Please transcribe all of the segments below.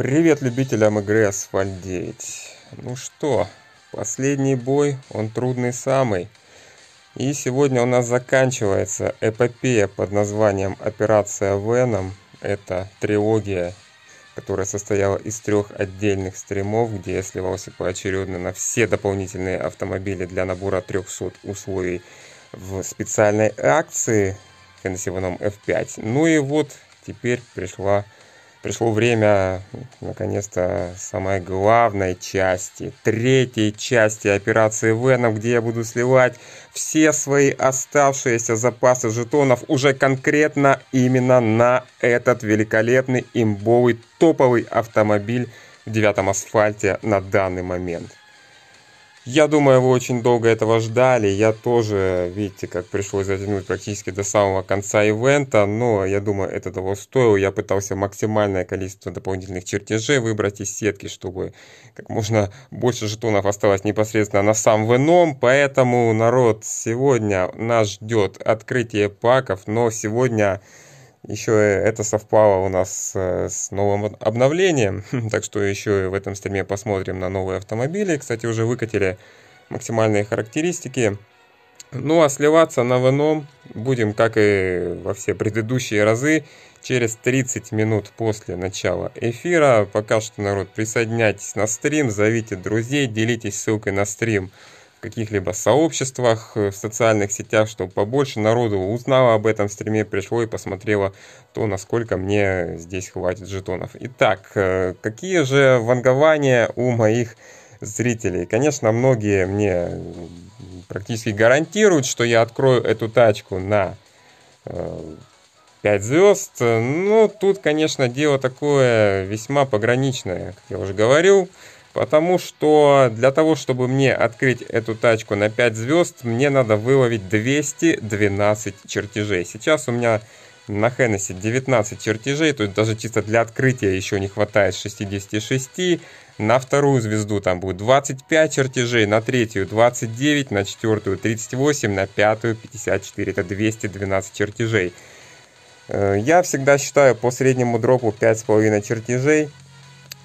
Привет любителям игры Asphalt 9. Ну что, последний бой, он трудный самый. И сегодня у нас заканчивается эпопея под названием Операция Веном. Это трилогия, которая состояла из трех отдельных стримов, где я сливался поочередно на все дополнительные автомобили для набора 300 условий в специальной акции Fantasy Venom F5. Ну и вот теперь пришла пришло время, наконец-то, самой главной части, третьей части операции Веном, где я буду сливать все свои оставшиеся запасы жетонов уже конкретно именно на этот великолепный имбовый топовый автомобиль в девятом асфальте на данный момент. Я думаю, вы очень долго этого ждали. Я тоже, видите, как пришлось затянуть практически до самого конца ивента, но я думаю, это того стоило. Я пытался максимальное количество дополнительных чертежей выбрать из сетки, чтобы как можно больше жетонов осталось непосредственно на сам Веном. Поэтому, народ, сегодня нас ждет открытие паков, но сегодня еще это совпало у нас э, с новым обновлением, так что еще в этом стриме посмотрим на новые автомобили. Кстати, уже выкатили максимальные характеристики. Ну а сливаться на Venom будем, как и во все предыдущие разы, через 30 минут после начала эфира. Пока что, народ, присоединяйтесь на стрим, зовите друзей, делитесь ссылкой на стрим каких-либо сообществах, э, в социальных сетях, чтобы побольше народу узнало об этом стриме, пришло и посмотрело то, насколько мне здесь хватит жетонов. Итак, э, какие же вангования у моих зрителей? Конечно, многие мне практически гарантируют, что я открою эту тачку на 5 э, звезд. Ну, тут, конечно, дело такое весьма пограничное, как я уже говорил. Потому что для того, чтобы мне открыть эту тачку на 5 звезд, мне надо выловить 212 чертежей. Сейчас у меня на Хеннесси 19 чертежей, то есть даже чисто для открытия еще не хватает 66. На вторую звезду там будет 25 чертежей, на третью 29, на четвертую 38, на пятую 54. Это 212 чертежей. Э, я всегда считаю по среднему дропу 5,5 чертежей.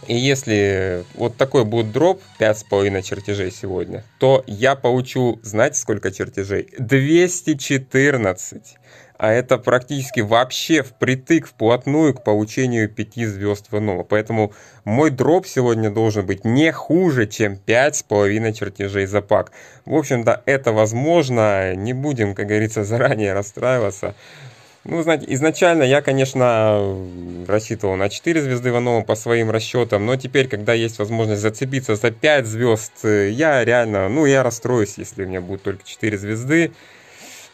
И если вот такой будет дроп, 5,5 чертежей сегодня, то я получу, знаете, сколько чертежей? 214. А это практически вообще впритык, вплотную к получению 5 звезд Венома. Поэтому мой дроп сегодня должен быть не хуже, чем 5,5 чертежей за пак. В общем-то, это возможно. Не будем, как говорится, заранее расстраиваться. Ну, знаете, изначально я, конечно, рассчитывал на 4 звезды Иванова по своим расчетам, но теперь, когда есть возможность зацепиться за 5 звезд, я реально, ну, я расстроюсь, если у меня будет только 4 звезды.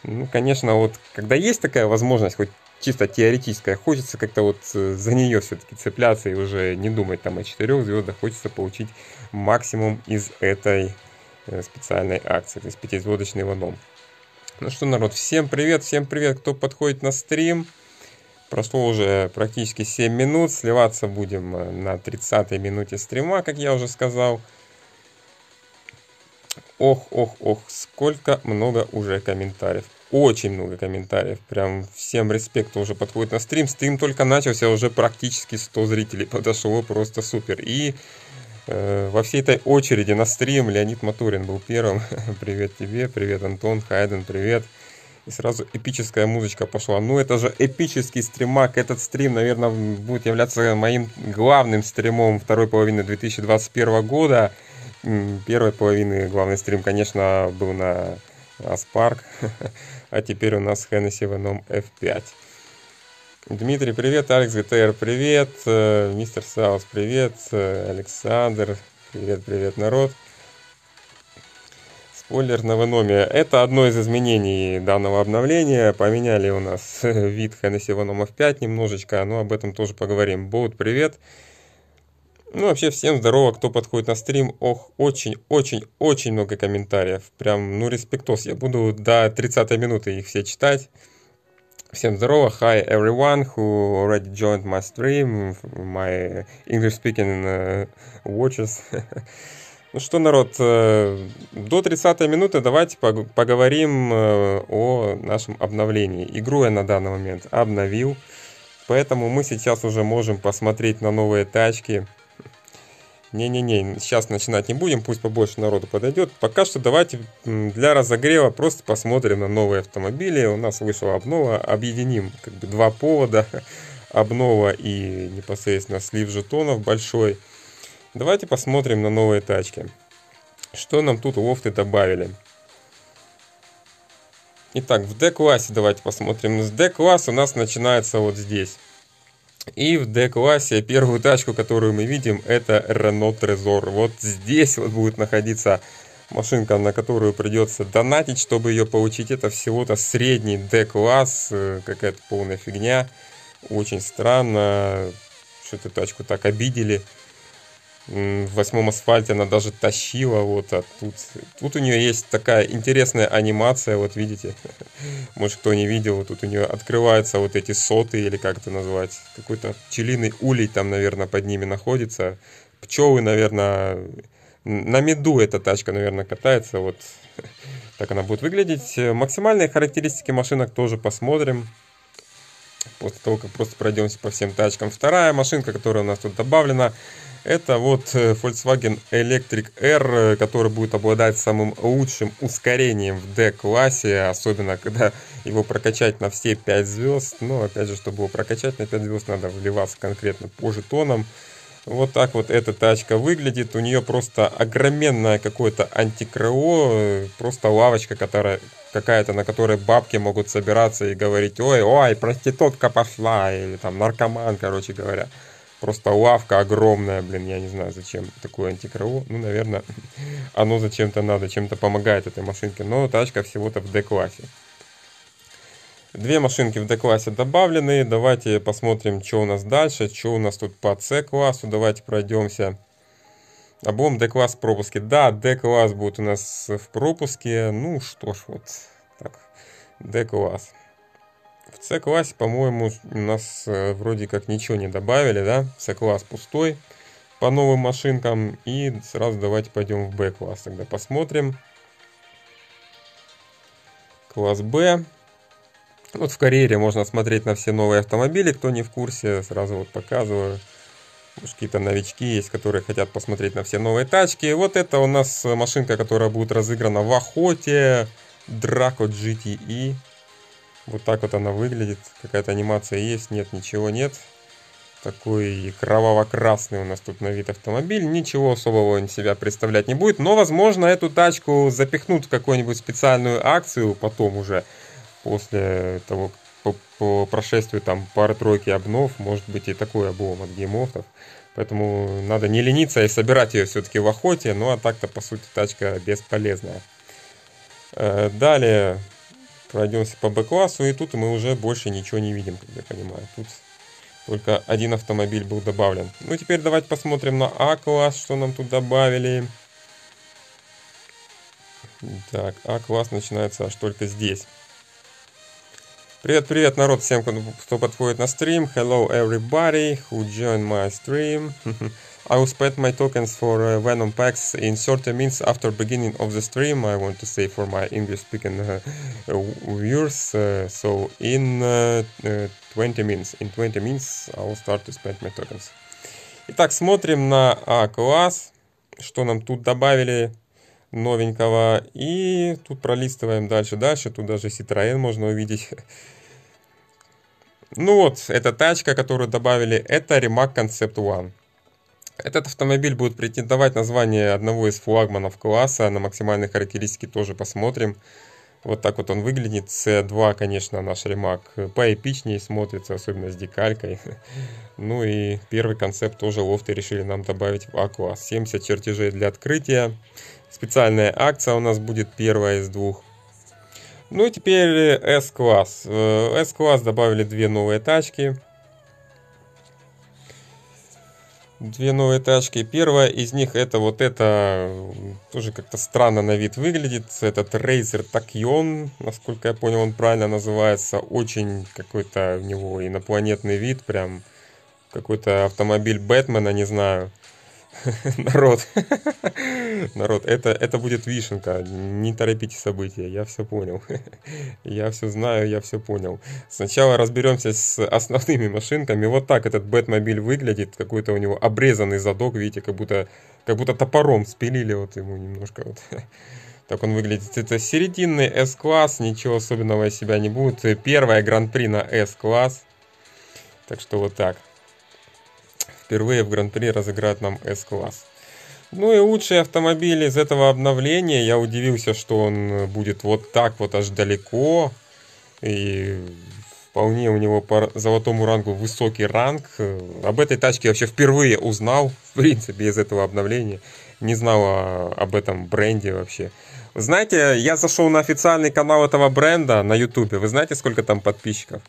Ну, конечно, вот, когда есть такая возможность, хоть чисто теоретическая, хочется как-то вот э, за нее все-таки цепляться и уже не думать там о 4 звездах, хочется получить максимум из этой э, специальной акции, то есть пятизвездочный Иваном. Ну что, народ, всем привет, всем привет, кто подходит на стрим. Прошло уже практически 7 минут, сливаться будем э, на 30 минуте стрима, как я уже сказал. Ох, ох, ох, сколько много уже комментариев. Очень много комментариев. Прям всем респект, уже подходит на стрим. Стрим только начался, уже практически 100 зрителей подошло, просто супер. И во всей этой очереди на стрим Леонид Матурин был первым. привет тебе, привет Антон, Хайден, привет. И сразу эпическая музычка пошла. Ну, это же эпический стримак. Этот стрим, наверное, будет являться моим главным стримом второй половины 2021 года. Первой половины главный стрим, конечно, был на Аспарк. а теперь у нас Hennessy Venom F5. Дмитрий, привет. Алекс ГТР, привет. Э, мистер Саус, привет. Э, Александр, привет, привет, народ. Спойлер на Веноме. Это одно из изменений данного обновления. Поменяли у нас вид Hennessy Venom F5 немножечко, но об этом тоже поговорим. Боут, привет. Ну, вообще, всем здорово, кто подходит на стрим. Ох, очень-очень-очень много комментариев. Прям, ну, респектос. Я буду до 30 минуты их все читать. Всем здорово, hi everyone who already joined my stream, my English speaking uh, watches. ну что, народ, э, до 30 минуты давайте поговорим э, о нашем обновлении. Игру я на данный момент обновил. Поэтому мы сейчас уже можем посмотреть на новые тачки. Не-не-не, сейчас начинать не будем, пусть побольше народу подойдет. Пока что давайте для разогрева просто посмотрим на новые автомобили. У нас вышла обнова, объединим как бы два повода. Обнова и непосредственно слив жетонов большой. Давайте посмотрим на новые тачки. Что нам тут лофты добавили? Итак, в D-классе давайте посмотрим. С D-класс у нас начинается вот здесь. И в D-классе первую тачку, которую мы видим, это Renault Trezor. Вот здесь вот будет находиться машинка, на которую придется донатить, чтобы ее получить. Это всего-то средний D-класс, э, какая-то полная фигня. Очень странно, что эту тачку так обидели в восьмом асфальте она даже тащила, вот, а тут, тут у нее есть такая интересная анимация, вот видите, может кто не видел, вот тут у нее открываются вот эти соты, или как это назвать, какой-то пчелиный улей там, наверное, под ними находится, пчелы, наверное, на меду эта тачка, наверное, катается, вот, так она будет выглядеть. Максимальные характеристики машинок тоже посмотрим, после того, как просто пройдемся по всем тачкам. Вторая машинка, которая у нас тут добавлена, это вот э, Volkswagen Electric R, э, который будет обладать самым лучшим ускорением в D-классе, особенно когда его прокачать на все 5 звезд. Но опять же, чтобы его прокачать на 5 звезд, надо вливаться конкретно по жетонам. Вот так вот эта тачка выглядит. У нее просто огроменное какое-то антикрыло, э, просто лавочка, которая какая-то, на которой бабки могут собираться и говорить, ой, ой, проститутка пошла, или там наркоман, короче говоря. Просто лавка огромная, блин, я не знаю, зачем такое антикрыло. Ну, наверное, оно зачем-то надо, чем-то помогает этой машинке. Но тачка всего-то в D-классе. Две машинки в D-классе добавлены. Давайте посмотрим, что у нас дальше, что у нас тут по C-классу. Давайте пройдемся. Облом D-класс в пропуске. Да, D-класс будет у нас в пропуске. Ну что ж, вот так. D-класс. В C-классе, по-моему, у нас э, вроде как ничего не добавили, да? C-класс пустой по новым машинкам. И сразу давайте пойдем в B-класс. Тогда посмотрим. Класс B. Вот в карьере можно смотреть на все новые автомобили. Кто не в курсе, сразу вот показываю. Может, какие-то новички есть, которые хотят посмотреть на все новые тачки. Вот это у нас машинка, которая будет разыграна в охоте. Drako GTE. Вот так вот она выглядит. Какая-то анимация есть, нет, ничего нет. Такой кроваво-красный у нас тут на вид автомобиль. Ничего особого он себя представлять не будет. Но, возможно, эту тачку запихнут в какую-нибудь специальную акцию потом уже. После того, по, по прошествию там пары-тройки обнов. Может быть и такой облом от Gameloft ов. Поэтому надо не лениться и собирать ее все-таки в охоте. Ну а так-то, по сути, тачка бесполезная. Э, далее пройдемся по Б-классу, и тут мы уже больше ничего не видим, как я понимаю. Тут только один автомобиль был добавлен. Ну, теперь давайте посмотрим на А-класс, что нам тут добавили. Так, А-класс начинается аж только здесь. Привет, привет, народ, всем, кто подходит на стрим. Hello, everybody who joined my stream. I will spend my tokens for uh, Venom packs in 30 minutes after beginning of the stream. I want to say for my English speaking uh, viewers. Uh, so in 20 minutes, in 20 minutes I will start to spend my tokens. Итак, смотрим на А-класс, что нам тут добавили новенького. И тут пролистываем дальше, дальше. Тут даже Citroën можно увидеть. Ну вот, эта тачка, которую добавили, это Rimac Concept One. Этот автомобиль будет претендовать на звание одного из флагманов класса. На максимальные характеристики тоже посмотрим. Вот так вот он выглядит. C2, конечно, наш ремак поэпичнее смотрится, особенно с декалькой. Ну и первый концепт тоже лофты решили нам добавить в А-класс. 70 чертежей для открытия. Специальная акция у нас будет первая из двух. Ну и теперь S-класс. S-класс добавили две новые тачки. Две новые тачки. Первая из них это вот это, тоже как-то странно на вид выглядит. Этот Razer Tachyon, насколько я понял, он правильно называется. Очень какой-то у него инопланетный вид, прям какой-то автомобиль Бэтмена, не знаю. Народ, народ, это, это будет вишенка, не торопите события, я все понял. Я все знаю, я все понял. Сначала разберемся с основными машинками. Вот так этот Бэтмобиль выглядит, какой-то у него обрезанный задок, видите, как будто, как будто топором спилили вот ему немножко. Вот. Так он выглядит. Это серединный S-класс, ничего особенного из себя не будет. Первая гран-при на S-класс. Так что вот так впервые в Гран-при разыграет нам S-класс. Ну и лучший автомобиль из этого обновления. Я удивился, что он будет вот так вот аж далеко. И вполне у него по золотому рангу высокий ранг. Об этой тачке я вообще впервые узнал, в принципе, из этого обновления. Не знал об этом бренде вообще. Знаете, я зашел на официальный канал этого бренда на ютубе. Вы знаете, сколько там подписчиков?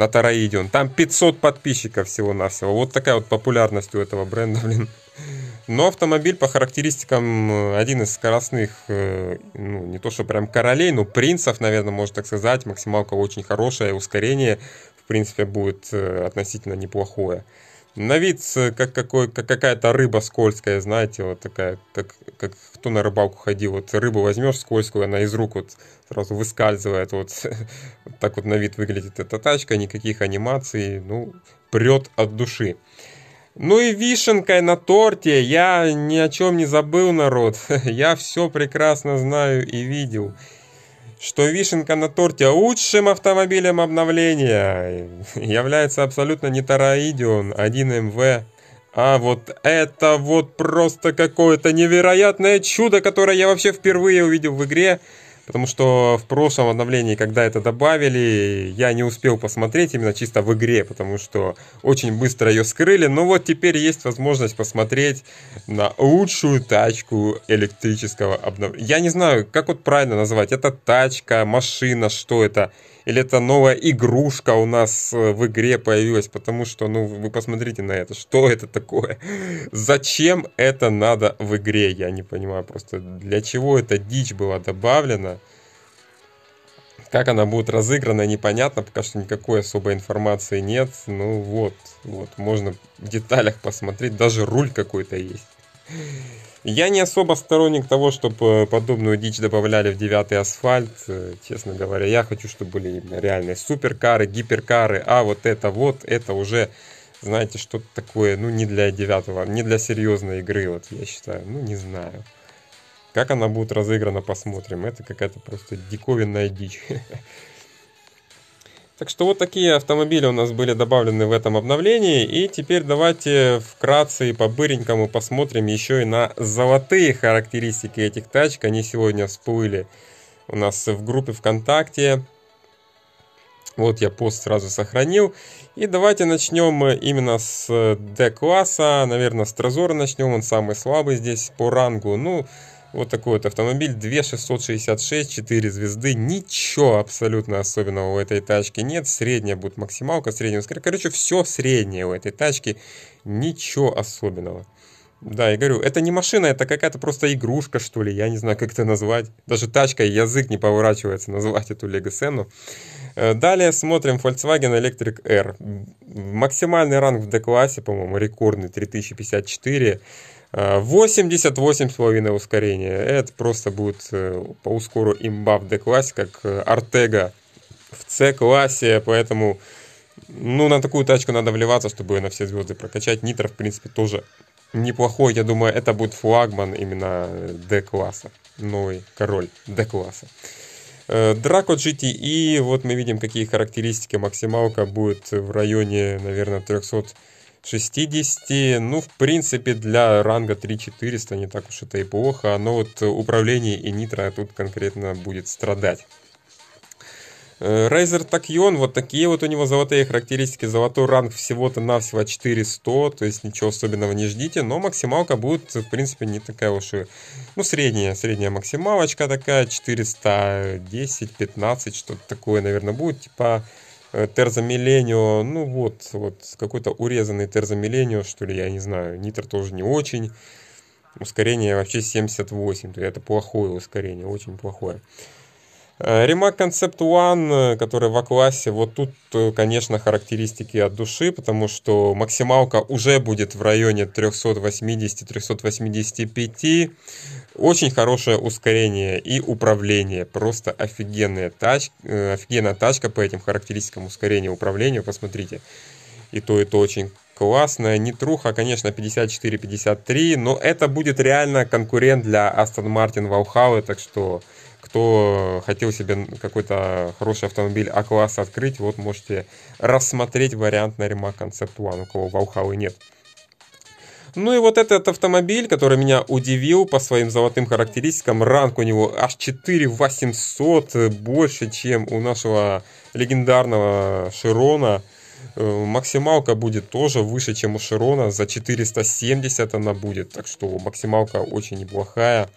На Тараидион. Там 500 подписчиков всего-навсего. Вот такая вот популярность у этого бренда, блин. Но автомобиль по характеристикам э, один из скоростных, э, ну, не то что прям королей, но принцев, наверное, можно так сказать. Максималка очень хорошая, ускорение, в принципе, будет э, относительно неплохое. На вид как, какой, как какая-то рыба скользкая, знаете, вот такая, как, как кто на рыбалку ходил, вот рыбу возьмешь скользкую, она из рук вот сразу выскальзывает, вот, вот так вот на вид выглядит эта тачка, никаких анимаций, ну, прет от души. Ну и вишенкой на торте, я ни о чем не забыл, народ, я все прекрасно знаю и видел что вишенка на торте лучшим автомобилем обновления является абсолютно не Тараидион 1МВ, а вот это вот просто какое-то невероятное чудо, которое я вообще впервые увидел в игре. Потому что в прошлом обновлении, когда это добавили, я не успел посмотреть именно чисто в игре, потому что очень быстро ее скрыли. Но вот теперь есть возможность посмотреть на лучшую тачку электрического обновления. Я не знаю, как вот правильно назвать. Это тачка, машина, что это? Или это новая игрушка у нас э, в игре появилась, потому что, ну, вы посмотрите на это, что это такое? Зачем это надо в игре? Я не понимаю просто, для чего эта дичь была добавлена? Как она будет разыграна, непонятно, пока что никакой особой информации нет. Ну вот, вот, можно в деталях посмотреть, даже руль какой-то есть. Я не особо сторонник того, чтобы подобную дичь добавляли в девятый асфальт, э, честно говоря. Я хочу, чтобы были реальные суперкары, гиперкары, а вот это вот, это уже, знаете, что-то такое, ну, не для девятого, не для серьезной игры, вот я считаю, ну, не знаю. Как она будет разыграна, посмотрим. Это какая-то просто диковинная дичь. Так что вот такие автомобили у нас были добавлены в этом обновлении. И теперь давайте вкратце и по-быренькому посмотрим еще и на золотые характеристики этих тачек. Они сегодня всплыли у нас в группе ВКонтакте. Вот я пост сразу сохранил. И давайте начнем именно с D-класса. Наверное, с Трезора начнем. Он самый слабый здесь по рангу. Ну, вот такой вот автомобиль, 2666, 4 звезды, ничего абсолютно особенного у этой тачки нет, средняя будет максималка, средняя, короче, все среднее у этой тачки, ничего особенного. Да, я говорю, это не машина, это какая-то просто игрушка, что ли, я не знаю, как это назвать. Даже тачка, язык не поворачивается назвать эту Lego Сену. Э, далее смотрим Volkswagen Electric R. Максимальный ранг в D-классе, по-моему, рекордный 3054. 88,5 ускорения. Это просто будет э, по ускору имба в D-классе, как Артега э, в C-классе, поэтому ну, на такую тачку надо вливаться, чтобы ее на все звезды прокачать. Нитро, в принципе, тоже неплохой. Я думаю, это будет флагман именно D-класса. Новый король D-класса. Драко GTI, вот мы видим, какие характеристики. Максималка будет в районе, наверное, 300 60, ну, в принципе, для ранга 3400 не так уж это и плохо, но вот управление и нитро тут конкретно будет страдать. Razer Tachyon, вот такие вот у него золотые характеристики. Золотой ранг всего-то навсего 400, то есть ничего особенного не ждите. Но максималка будет, в принципе, не такая уж и... Ну, средняя, средняя максималочка такая, 410-15, что-то такое, наверное, будет. Типа Э, Терза Милленио, ну вот, вот какой-то урезанный Терза Милленио, что ли, я не знаю. Нитр тоже не очень. Ускорение вообще 78, то это плохое ускорение, очень плохое. Rimac Concept One, который в А-классе, вот тут, конечно, характеристики от души, потому что максималка уже будет в районе 380-385. Очень хорошее ускорение и управление. Просто офигенная, тач, офигенная тачка по этим характеристикам ускорения и управления. Посмотрите. И то, и то очень классная. Нитруха, конечно, 54-53, но это будет реально конкурент для Aston Martin Valhalla, так что кто хотел себе какой-то хороший автомобиль А-класса открыть, вот можете рассмотреть вариант на Rimac Concept One, у кого Valhalla нет. Ну и вот этот автомобиль, который меня удивил по своим золотым характеристикам, ранг у него аж 4800, больше, чем у нашего легендарного Широна. Э, максималка будет тоже выше, чем у Широна. За 470 она будет. Так что максималка очень неплохая.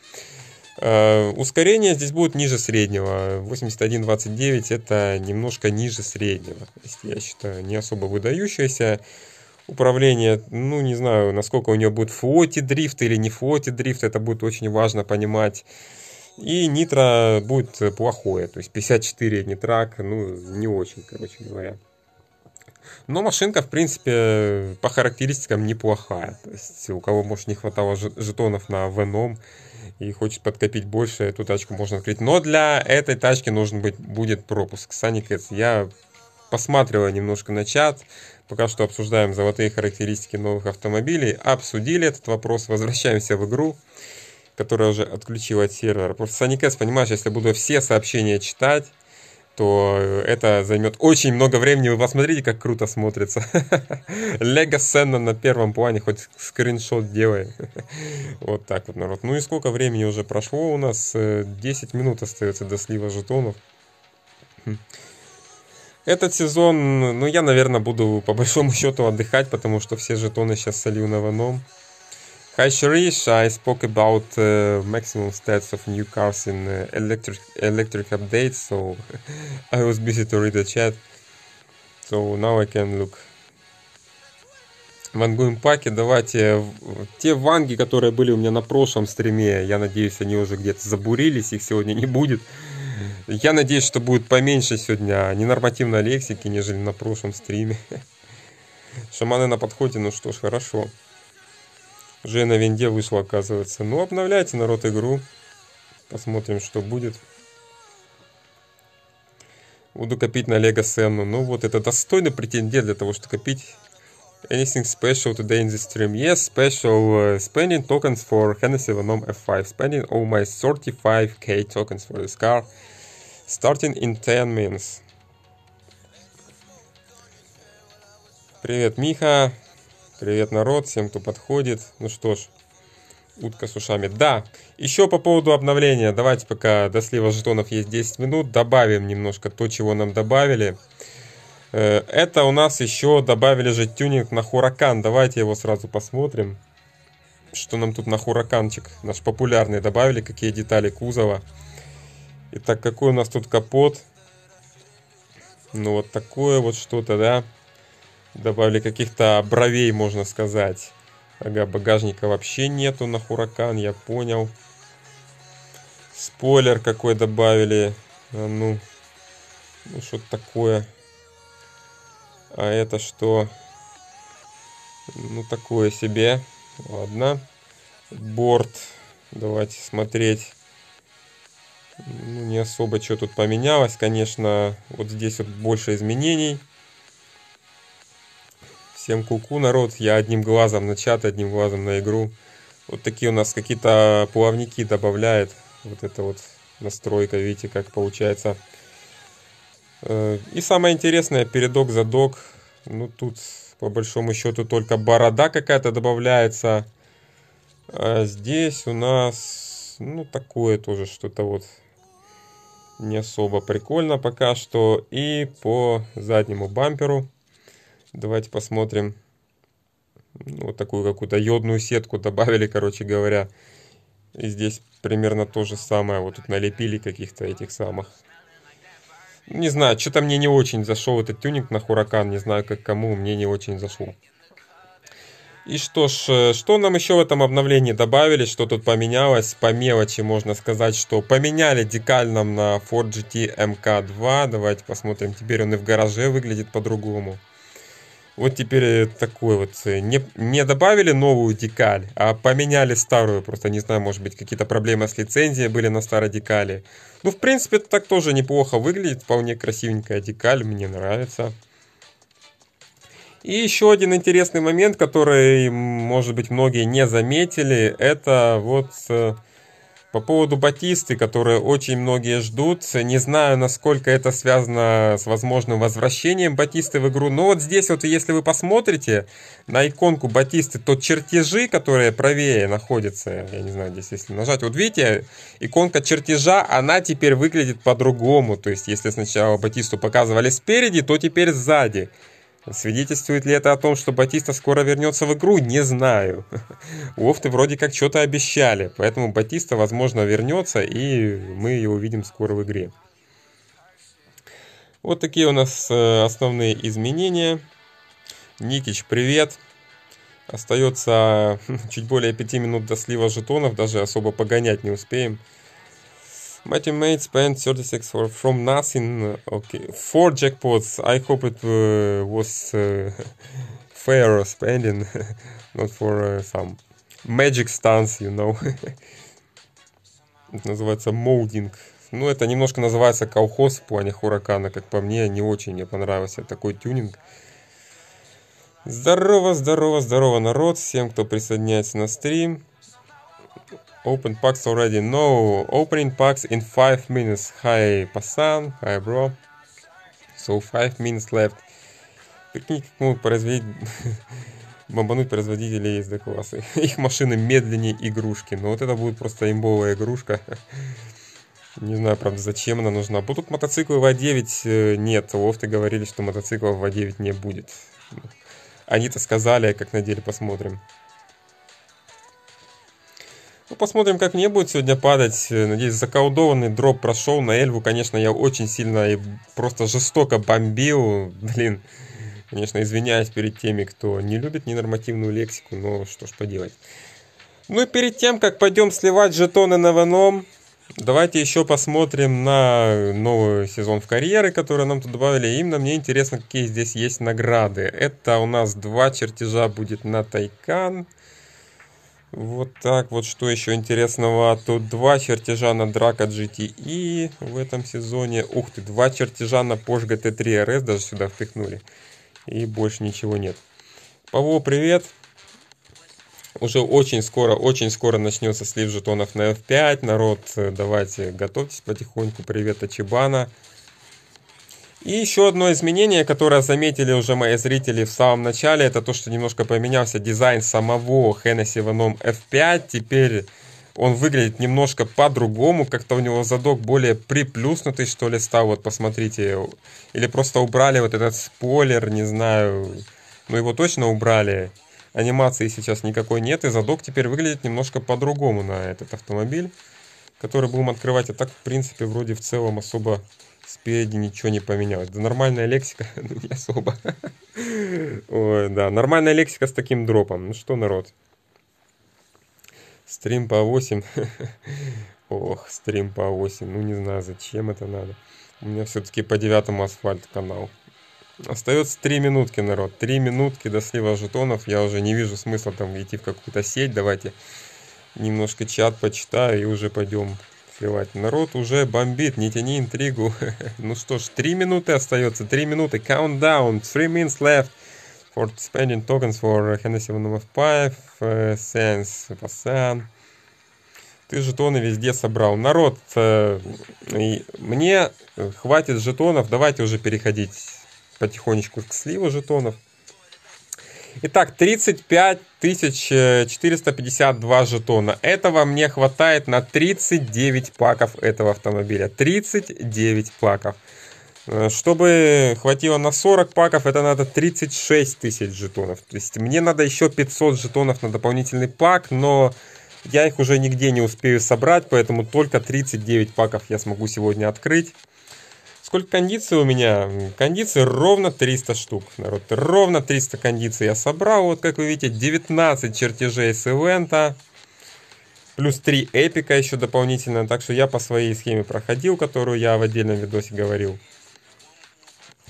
Э, ускорение здесь будет ниже среднего. 81.29 это немножко ниже среднего. Я считаю, не особо выдающееся. Управление, ну не знаю, насколько у нее будет флоти дрифт или не флоти дрифт. Это будет очень важно понимать. И нитро будет плохое. То есть 54 нитрак, ну не очень, короче говоря. Но машинка, в принципе, по характеристикам неплохая. То есть у кого, может, не хватало жетонов на Venom и хочет подкопить больше, эту тачку можно открыть. Но для этой тачки нужен быть, будет пропуск. Cats. Я посматриваю немножко на чат. Пока что обсуждаем золотые характеристики новых автомобилей. Обсудили этот вопрос. Возвращаемся в игру, которая уже отключила от сервера. Просто Cats, понимаешь, если буду все сообщения читать, то это займет очень много времени. Вы посмотрите, как круто смотрится. Лего сцена на первом плане, хоть скриншот делай. вот так вот, народ. Ну и сколько времени уже прошло у нас? 10 э, минут остается до слива жетонов. Хм. Этот сезон, ну я, наверное, буду по большому счету отдыхать, потому что все жетоны сейчас солью на ваном. Hi Sharish, I spoke about uh, maximum stats of new cars in uh, electric electric updates, so I was busy to read the chat. So now I can look. Вангуем паки, давайте те ванги, которые были у меня на прошлом стриме, я надеюсь, они уже где-то забурились, их сегодня не будет. Я надеюсь, что будет поменьше сегодня ненормативной лексики, нежели на прошлом стриме. Шаманы на подходе, ну что ж, хорошо. Уже на винде вышло, оказывается. Ну, обновляйте, народ, игру. Посмотрим, что будет. Буду копить на Лего Сенну. Ну, вот это достойный претендент для того, чтобы копить. Anything special today in the stream? Yes, special. Uh, spending tokens for Hennessy Venom F5. Spending all my 35k tokens for this car. Starting in 10 minutes. Привет, Миха. Привет, народ, всем, кто подходит. Ну что ж, утка с ушами. Да, еще по поводу обновления. Давайте, пока до слива жетонов есть 10 минут, добавим немножко то, чего нам добавили. Э, это у нас еще добавили же тюнинг на Хуракан. Давайте его сразу посмотрим. Что нам тут на Хураканчик наш популярный добавили, какие детали кузова. Итак, какой у нас тут капот. Ну вот такое вот что-то, да. Добавили каких-то бровей, можно сказать. Ага, багажника вообще нету на Хуракан, я понял. Спойлер какой добавили. А ну, ну что-то такое. А это что? Ну, такое себе. Ладно. Борт. Давайте смотреть. Ну, не особо что тут поменялось. Конечно, вот здесь вот больше изменений. Всем куку, -ку, народ. Я одним глазом на чат, одним глазом на игру. Вот такие у нас какие-то плавники добавляет. Вот это вот настройка, видите, как получается. Э, и самое интересное, передок, задок. Ну, тут, по большому счету, только борода какая-то добавляется. А здесь у нас, ну, такое тоже что-то вот не особо прикольно пока что. И по заднему бамперу Давайте посмотрим. Вот такую какую-то йодную сетку добавили, короче говоря. И здесь примерно то же самое. Вот тут налепили каких-то этих самых. Не знаю, что-то мне не очень зашел этот тюнинг на Хуракан. Не знаю, как кому, мне не очень зашел. И что ж, э, что нам еще в этом обновлении добавили, что тут поменялось? По мелочи можно сказать, что поменяли декаль нам на Ford GT MK2. Давайте посмотрим, теперь он и в гараже выглядит по-другому. Вот теперь такой вот, э, не, не добавили новую декаль, а поменяли старую, просто не знаю, может быть какие-то проблемы с лицензией были на старой декали. Ну, в принципе, это так тоже неплохо выглядит, вполне красивенькая декаль, мне нравится. И еще один интересный момент, который, может быть, многие не заметили, это вот э, по поводу Батисты, которые очень многие ждут. Не знаю, насколько это связано с возможным возвращением Батисты в игру. Но вот здесь вот, если вы посмотрите на иконку Батисты, то чертежи, которые правее находятся, я не знаю, здесь если нажать, вот видите, иконка чертежа, она теперь выглядит по-другому. То есть, если сначала Батисту показывали спереди, то теперь сзади. Свидетельствует ли это о том, что Батиста скоро вернется в игру? Не знаю. Лофты вроде как что-то обещали, поэтому Батиста, возможно, вернется, и мы его увидим скоро в игре. Вот такие у нас э, основные изменения. Никич, привет. Остается чуть более 5 минут до слива жетонов, даже особо погонять не успеем. My teammate spent 36 for, from nothing. Okay, four jackpots. I hope it uh, was uh, fair spending, not for uh, some magic stunts, you know. это называется молдинг. Ну, это немножко называется колхоз в плане Хуракана. Как по мне, не очень мне понравился такой тюнинг. Здорово, здорово, здорово, народ. Всем, кто присоединяется на стрим. Open packs already. No, opening packs in 5 minutes. Hi, Пасан. Hi, bro. So, 5 minutes left. Прикинь, как могут производить... бомбануть производителей из класса. Их машины медленнее игрушки. Но вот это будет просто имбовая игрушка. Не знаю, правда, зачем она нужна. Будут мотоциклы в А9? Э, нет, лофты говорили, что мотоциклов в А9 не будет. Они-то сказали, как на деле посмотрим. Ну, посмотрим, как мне будет сегодня падать. Надеюсь, заколдованный дроп прошел. На Эльву, конечно, я очень сильно и просто жестоко бомбил. Блин, конечно, извиняюсь перед теми, кто не любит ненормативную лексику, но что ж поделать. Ну и перед тем, как пойдем сливать жетоны на Веном, давайте еще посмотрим на новый сезон в карьеры, который нам тут добавили. Именно мне интересно, какие здесь есть награды. Это у нас два чертежа будет на Тайкан. Вот так вот, что еще интересного. Тут два чертежа на Драка GTI в этом сезоне. Ух ты, два чертежа на Porsche GT3 RS даже сюда впихнули. И больше ничего нет. Павло, привет. Уже очень скоро, очень скоро начнется слив жетонов на F5. Народ, давайте готовьтесь потихоньку. Привет, Ачибана. И еще одно изменение, которое заметили уже мои зрители в самом начале, это то, что немножко поменялся дизайн самого Hennessy Venom F5. Теперь он выглядит немножко по-другому, как-то у него задок более приплюснутый, что ли, стал. Вот посмотрите. Или просто убрали вот этот спойлер, не знаю. Ну, его точно убрали. Анимации сейчас никакой нет, и задок теперь выглядит немножко по-другому на этот автомобиль, который будем открывать. А так, в принципе, вроде в целом особо спереди ничего не поменялось. Да нормальная лексика, ну не особо. Ой, да, нормальная лексика с таким дропом. Ну что, народ? Стрим по 8. Ох, стрим по 8. Ну не знаю, зачем это надо. У меня все-таки по девятому асфальт канал. Остается 3 минутки, народ. 3 минутки до слива жетонов. Я уже не вижу смысла там идти в какую-то сеть. Давайте немножко чат почитаю и уже пойдем сливать. Народ уже бомбит, не тяни интригу. ну что ж, 3 минуты остается, 3 минуты. Countdown, 3 minutes left for spending tokens for Hennessy One of 5 uh, cents. Пасан. Ты жетоны везде собрал. Народ, э, мне хватит жетонов, давайте уже переходить потихонечку к сливу жетонов. Итак, 35 452 жетона. Этого мне хватает на 39 паков этого автомобиля. 39 паков. Э, чтобы хватило на 40 паков, это надо 36 тысяч жетонов. То есть мне надо еще 500 жетонов на дополнительный пак, но я их уже нигде не успею собрать, поэтому только 39 паков я смогу сегодня открыть. Сколько кондиций у меня? Кондиций ровно 300 штук, народ. Ровно 300 кондиций я собрал. Вот, как вы видите, 19 чертежей с ивента. Плюс 3 эпика еще дополнительно. Так что я по своей схеме проходил, которую я в отдельном видосе говорил.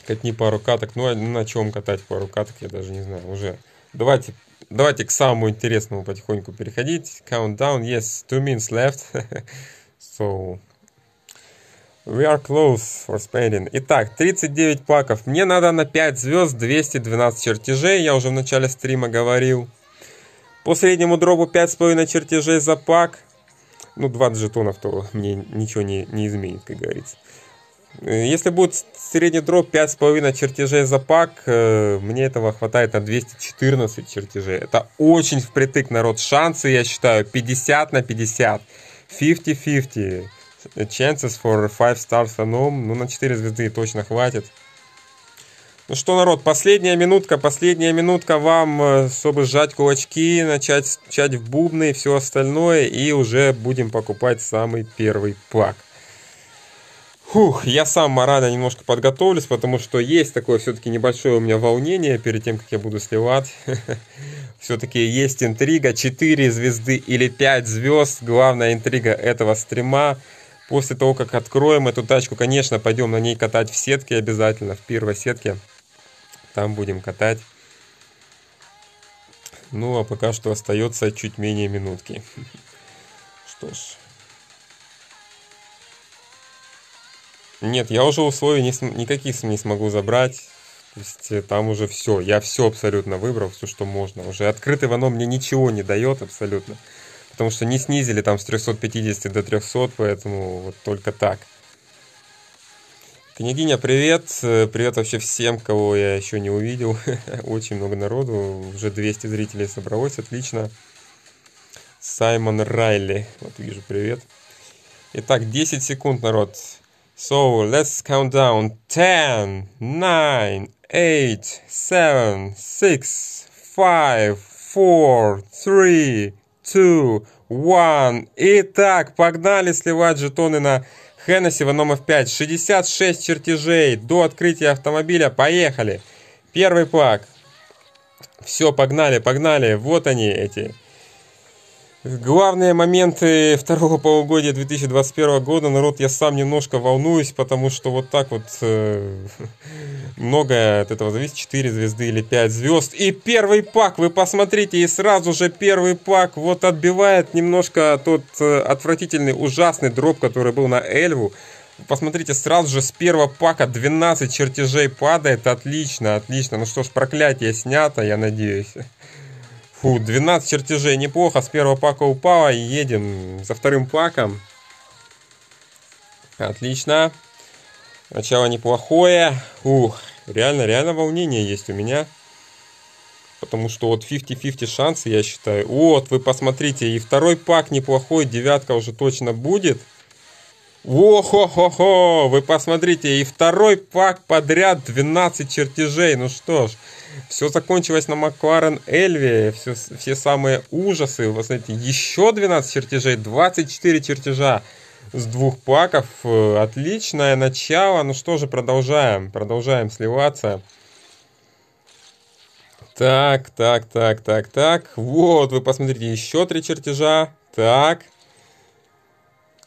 Катни пару каток. Ну, а на чем катать пару каток, я даже не знаю. Уже. Давайте, давайте к самому интересному потихоньку переходить. Countdown. Yes, two minutes left. so, we are close for spending. Итак, 39 паков. Мне надо на 5 звезд 212 чертежей. Я уже в начале стрима говорил. По среднему дробу 5,5 чертежей за пак. Ну, 20 жетонов, то мне ничего не, не изменит, как говорится. Э, если будет средний дроп 5,5 чертежей за пак, э, мне этого хватает на 214 чертежей. Это очень впритык народ. Шансы, я считаю, 50 на 50. 50-50. Chances for 5 stars anom. Ну, на 4 звезды точно хватит. Ну что, народ, последняя минутка, последняя минутка вам, э, чтобы сжать кулачки, начать чать в бубны и все остальное, и уже будем покупать самый первый пак. Фух, я сам морально немножко подготовлюсь, потому что есть такое все-таки небольшое у меня волнение перед тем, как я буду сливать. Все-таки есть интрига, 4 звезды или 5 звезд, главная интрига этого стрима. После того, как откроем эту тачку, конечно, пойдем на ней катать в сетке обязательно, в первой сетке. Там будем катать. Ну, а пока что остается чуть менее минутки. Что ж. Нет, я уже условий не, никаких не смогу забрать. То есть э, там уже все. Я все абсолютно выбрал, все, что можно. Уже открытый вано мне ничего не дает абсолютно. Потому что не снизили там с 350 до 300, поэтому вот только так. Княгиня, привет. Привет вообще всем, кого я еще не увидел. Очень много народу. Уже 200 зрителей собралось. Отлично. Саймон Райли. Вот вижу, привет. Итак, 10 секунд, народ. So, let's count down. 10, 9, 8, 7, 6, 5, 4, 3, 2, 1. Итак, погнали сливать жетоны на Хеннесси Веном F5. 66 чертежей до открытия автомобиля. Поехали. Первый пак. Все, погнали, погнали. Вот они эти. Главные моменты второго полугодия 2021 года, народ, я сам немножко волнуюсь, потому что вот так вот э, многое от этого зависит, 4 звезды или 5 звезд. И первый пак, вы посмотрите, и сразу же первый пак вот отбивает немножко тот э, отвратительный, ужасный дроп, который был на Эльву. Посмотрите, сразу же с первого пака 12 чертежей падает, отлично, отлично. Ну что ж, проклятие снято, я надеюсь. Фу, 12 чертежей, неплохо. С первого пака упало и едем за вторым паком. Отлично. Начало неплохое. Ух, реально, реально волнение есть у меня. Потому что вот 50-50 шансы, я считаю. Вот, вы посмотрите, и второй пак неплохой, девятка уже точно будет. О-хо-хо-хо, вы посмотрите, и второй пак подряд 12 чертежей. Ну что ж, все закончилось на Макларен Эльве, все, все самые ужасы. Вы знаете, еще 12 чертежей, 24 чертежа с двух паков. Э, отличное начало. Ну что же, продолжаем. Продолжаем сливаться. Так, так, так, так, так. Вот, вы посмотрите, еще три чертежа. Так.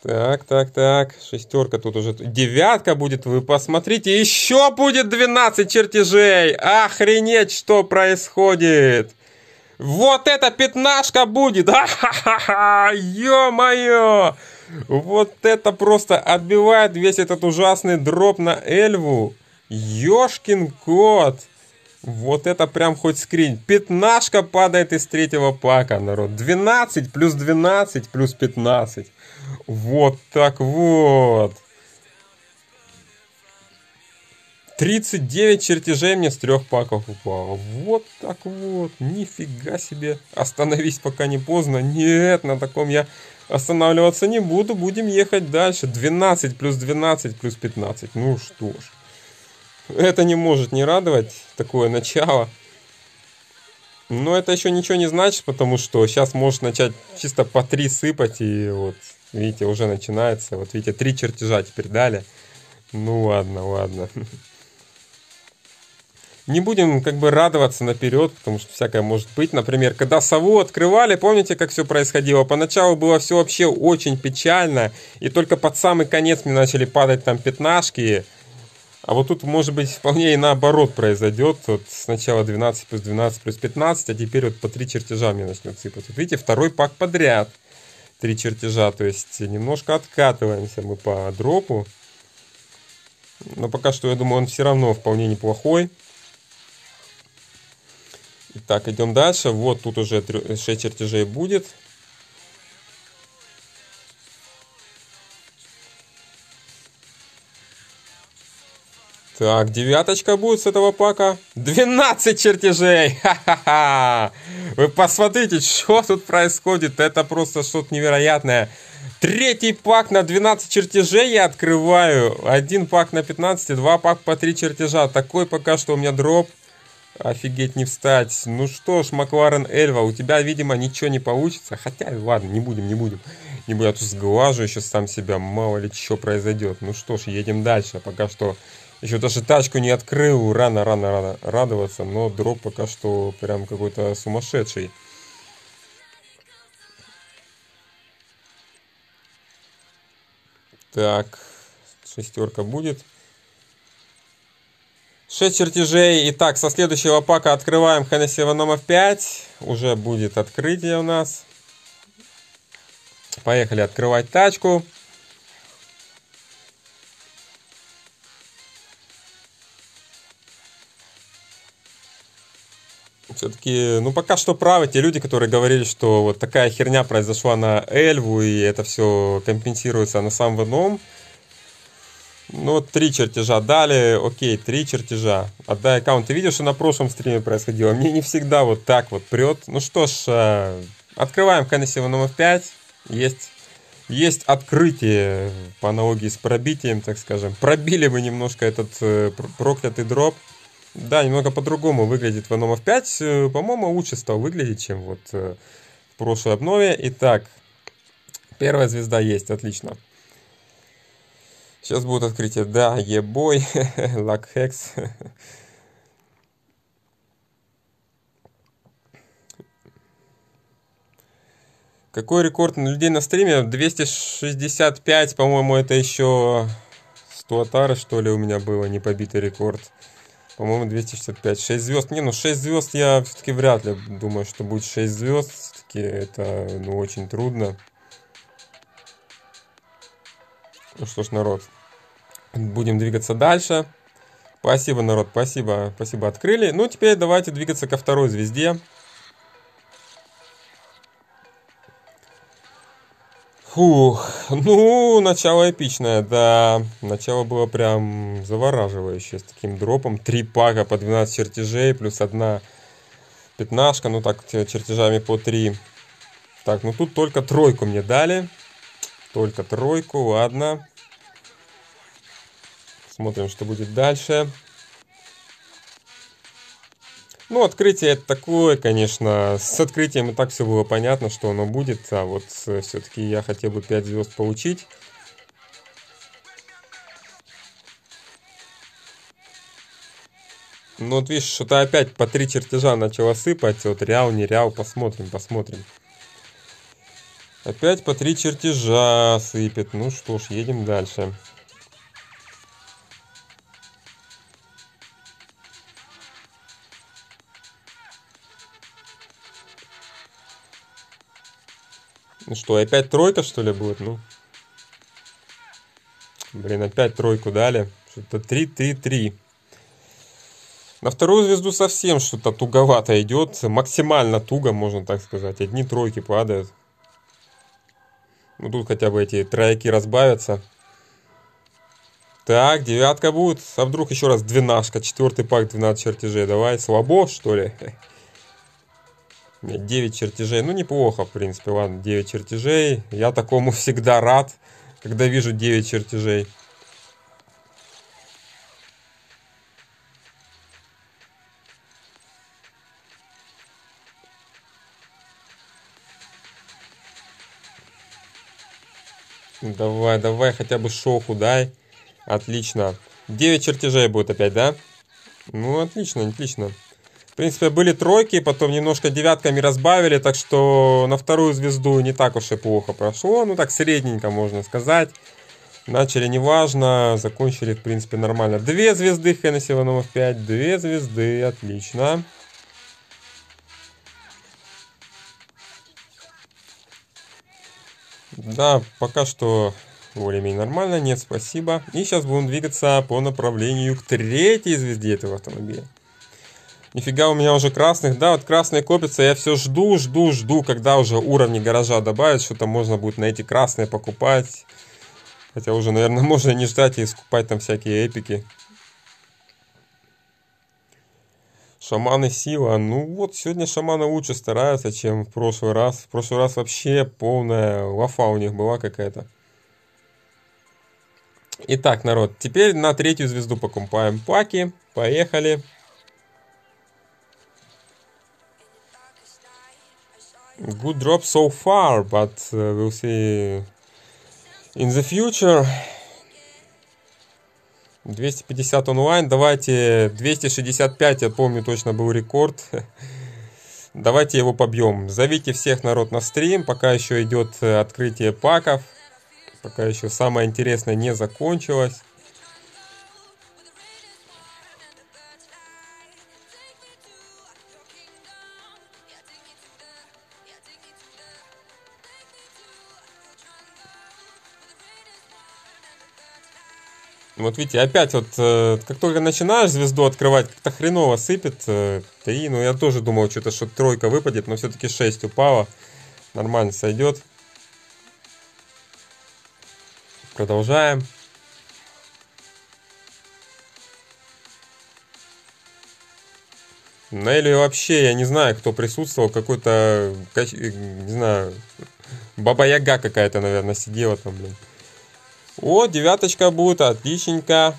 Так, так, так. Шестерка тут уже. Девятка будет, вы посмотрите. Еще будет 12 чертежей. Охренеть, что происходит. Вот эта пятнашка будет. Ё-моё. Вот это просто отбивает весь этот ужасный дроп на Эльву. Ёшкин кот. Вот это прям хоть скринь. Пятнашка падает из третьего пака, народ. 12 плюс 12 плюс 15. Вот так вот. 39 чертежей мне с трех паков упало. Вот так вот. Нифига себе. Остановись, пока не поздно. Нет, на таком я останавливаться не буду. Будем ехать дальше. 12 плюс 12 плюс 15. Ну что ж. Это не может не радовать. Такое начало. Но это еще ничего не значит, потому что сейчас может начать чисто по три сыпать и вот Видите, уже начинается. Вот видите, три чертежа теперь дали. Ну ладно, ладно. Не будем как бы радоваться наперед, потому что всякое может быть. Например, когда сову открывали, помните, как все происходило? Поначалу было все вообще очень печально, и только под самый конец мне начали падать там пятнашки. А вот тут, может быть, вполне и наоборот произойдет. Вот сначала 12 плюс 12 плюс 15, а теперь вот по три чертежа мне начнет сыпать. Вот видите, второй пак подряд. Три чертежа, то есть немножко откатываемся мы по дропу. Но пока что, я думаю, он все равно вполне неплохой. Итак, идем дальше. Вот тут уже 6 чертежей будет. Так, девяточка будет с этого пака. 12 чертежей! Ха-ха-ха! Вы посмотрите, что тут происходит. Это просто что-то невероятное. Третий пак на 12 чертежей я открываю. Один пак на 15, два пак по 3 чертежа. Такой пока что у меня дроп. Офигеть, не встать. Ну что ж, Макларен Эльва, у тебя, видимо, ничего не получится. Хотя, ладно, не будем, не будем. Не буду, я тут сглажу еще сам себя, мало ли что произойдет. Ну что ж, едем дальше. Пока что еще даже тачку не открыл, рано, рано, радоваться, но дроп пока что прям какой-то сумасшедший. Так, шестерка будет. 6 чертежей. Итак, со следующего пака открываем Hennessy Venom F5. Уже будет открытие у нас. Поехали открывать тачку. Все-таки, ну пока что правы те люди, которые говорили, что вот такая херня произошла на Эльву, и это все компенсируется на сам Веном. Ну, три чертежа дали, окей, три чертежа. Отдай аккаунт. Ты видишь, что на прошлом стриме происходило? Мне не всегда вот так вот прет. Ну что ж, э, открываем Hennessy Venom F5. Есть, есть открытие по аналогии с пробитием, так скажем. Пробили мы немножко этот э, проклятый дроп. Да, немного по-другому выглядит Venom F5. Э, по-моему, лучше стал выглядеть, чем вот в прошлой обнове. Итак, первая звезда есть, отлично. Сейчас будет открытие. Да, ебой, лакхекс. Какой рекорд людей на стриме? 265, по-моему, это еще 100 атары, что ли, у меня было, не побитый рекорд. По-моему, 265. 6 звезд. Не, ну 6 звезд я все-таки вряд ли думаю, что будет 6 звезд. Все-таки это, ну, очень трудно. Ну что ж, народ. Будем двигаться дальше. Спасибо, народ, спасибо, спасибо, открыли. Ну, теперь давайте двигаться ко второй звезде. Фух, ну, начало эпичное, да. Начало было прям завораживающее, с таким дропом. Три пака по 12 чертежей, плюс одна пятнашка, ну так, чертежами по три. Так, ну тут только тройку мне дали. Только тройку, ладно. Смотрим, что будет дальше. Ну, открытие это такое, конечно. С открытием и так все было понятно, что оно будет. А вот все-таки я хотел бы 5 звезд получить. Ну, вот видишь, что-то опять по три чертежа начало сыпать. Вот реал, не реал. Посмотрим, посмотрим. Опять по три чертежа сыпет. Ну что ж, едем дальше. Ну что, опять тройка, что ли, будет? Ну. Блин, опять тройку дали. Что-то 3-3-3. На вторую звезду совсем что-то туговато идет. Максимально туго, можно так сказать. Одни тройки падают. Ну, тут хотя бы эти трояки разбавятся. Так, девятка будет. А вдруг еще раз двенашка. Четвертый пак, 12 чертежей. Давай, слабо, что ли? 9 чертежей. Ну, неплохо, в принципе. Ладно, 9 чертежей. Я такому всегда рад, когда вижу 9 чертежей. Давай, давай, хотя бы шоку дай. Отлично. 9 чертежей будет опять, да? Ну, отлично, отлично. В принципе, были тройки, потом немножко девятками разбавили, так что на вторую звезду не так уж и плохо прошло. Ну, так средненько, можно сказать. Начали неважно, закончили, в принципе, нормально. Две звезды Хеннесси Иванов 5, две звезды, отлично. Да, пока что более-менее нормально, нет, спасибо. И сейчас будем двигаться по направлению к третьей звезде этого автомобиля. Нифига у меня уже красных. Да, вот красные копятся. Я все жду, жду, жду, когда уже уровни гаража добавят. Что-то можно будет на эти красные покупать. Хотя уже, наверное, можно не ждать и скупать там всякие эпики. Шаманы сила. Ну вот, сегодня шаманы лучше стараются, чем в прошлый раз. В прошлый раз вообще полная лафа у них была какая-то. Итак, народ, теперь на третью звезду покупаем паки. Поехали. Good drop so far, but uh, we'll see in the future. 250 онлайн. Давайте 265, я помню, точно был рекорд. Давайте его побьем. Зовите всех народ на стрим, пока еще идет э, открытие паков. Пока еще самое интересное не закончилось. Вот видите, опять вот, э, как только начинаешь звезду открывать, как-то хреново сыпет. Э, ну я тоже думал, что-то, что тройка выпадет, но все-таки 6 упало. Нормально сойдет. Продолжаем. На или вообще, я не знаю, кто присутствовал, какой-то, не знаю, Баба-Яга какая-то, наверное, сидела там, блин. О, девяточка будет, отличненько.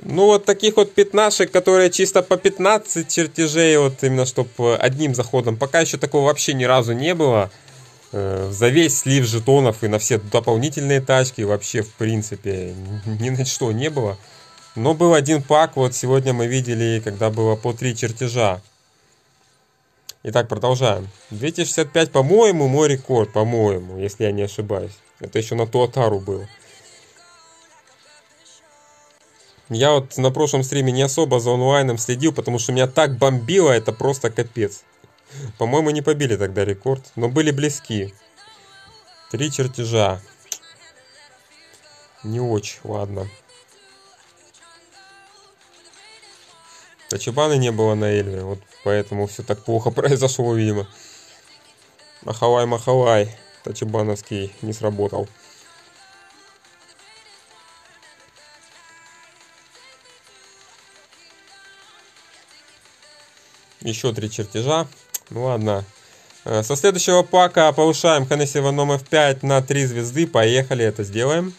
Ну, вот таких вот пятнашек, которые чисто по 15 чертежей, вот именно, чтобы одним заходом. Пока еще такого вообще ни разу не было. Э, за весь слив жетонов и на все дополнительные тачки вообще, в принципе, ни на что не было. Но был один пак, вот сегодня мы видели, когда было по три чертежа. Итак, продолжаем. 265, по-моему, мой рекорд, по-моему, если я не ошибаюсь. Это еще на Туатару было. Я вот на прошлом стриме не особо за онлайном следил, потому что меня так бомбило, это просто капец. По-моему, не побили тогда рекорд, но были близки. Три чертежа. Не очень, ладно. Тачибаны не было на Эльве, вот поэтому все так плохо произошло, видимо. Махалай, махалай. Тачибановский не сработал. Еще три чертежа. Ну ладно. Э, со следующего пака повышаем Ханесси Ваном F5 на 3 звезды. Поехали, это сделаем.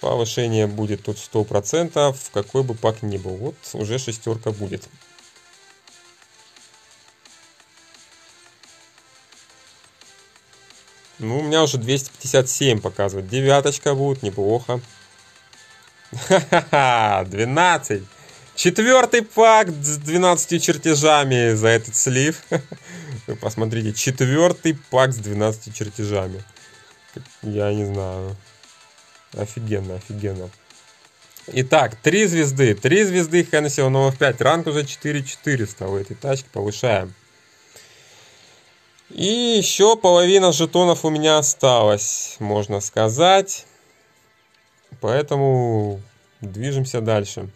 Повышение будет тут 100%, какой бы пак ни был. Вот уже шестерка будет. Ну, у меня уже 257 показывает. Девяточка будет, неплохо. Ха-ха-ха, 12. Четвертый пак с 12 чертежами за этот слив. Вы посмотрите, четвертый пак с 12 чертежами. Я не знаю. Офигенно, офигенно. Итак, три звезды. Три звезды Хеннесси в 5. Ранг уже 4400 у этой тачки. Повышаем. И еще половина жетонов у меня осталось, можно сказать. Поэтому движемся дальше.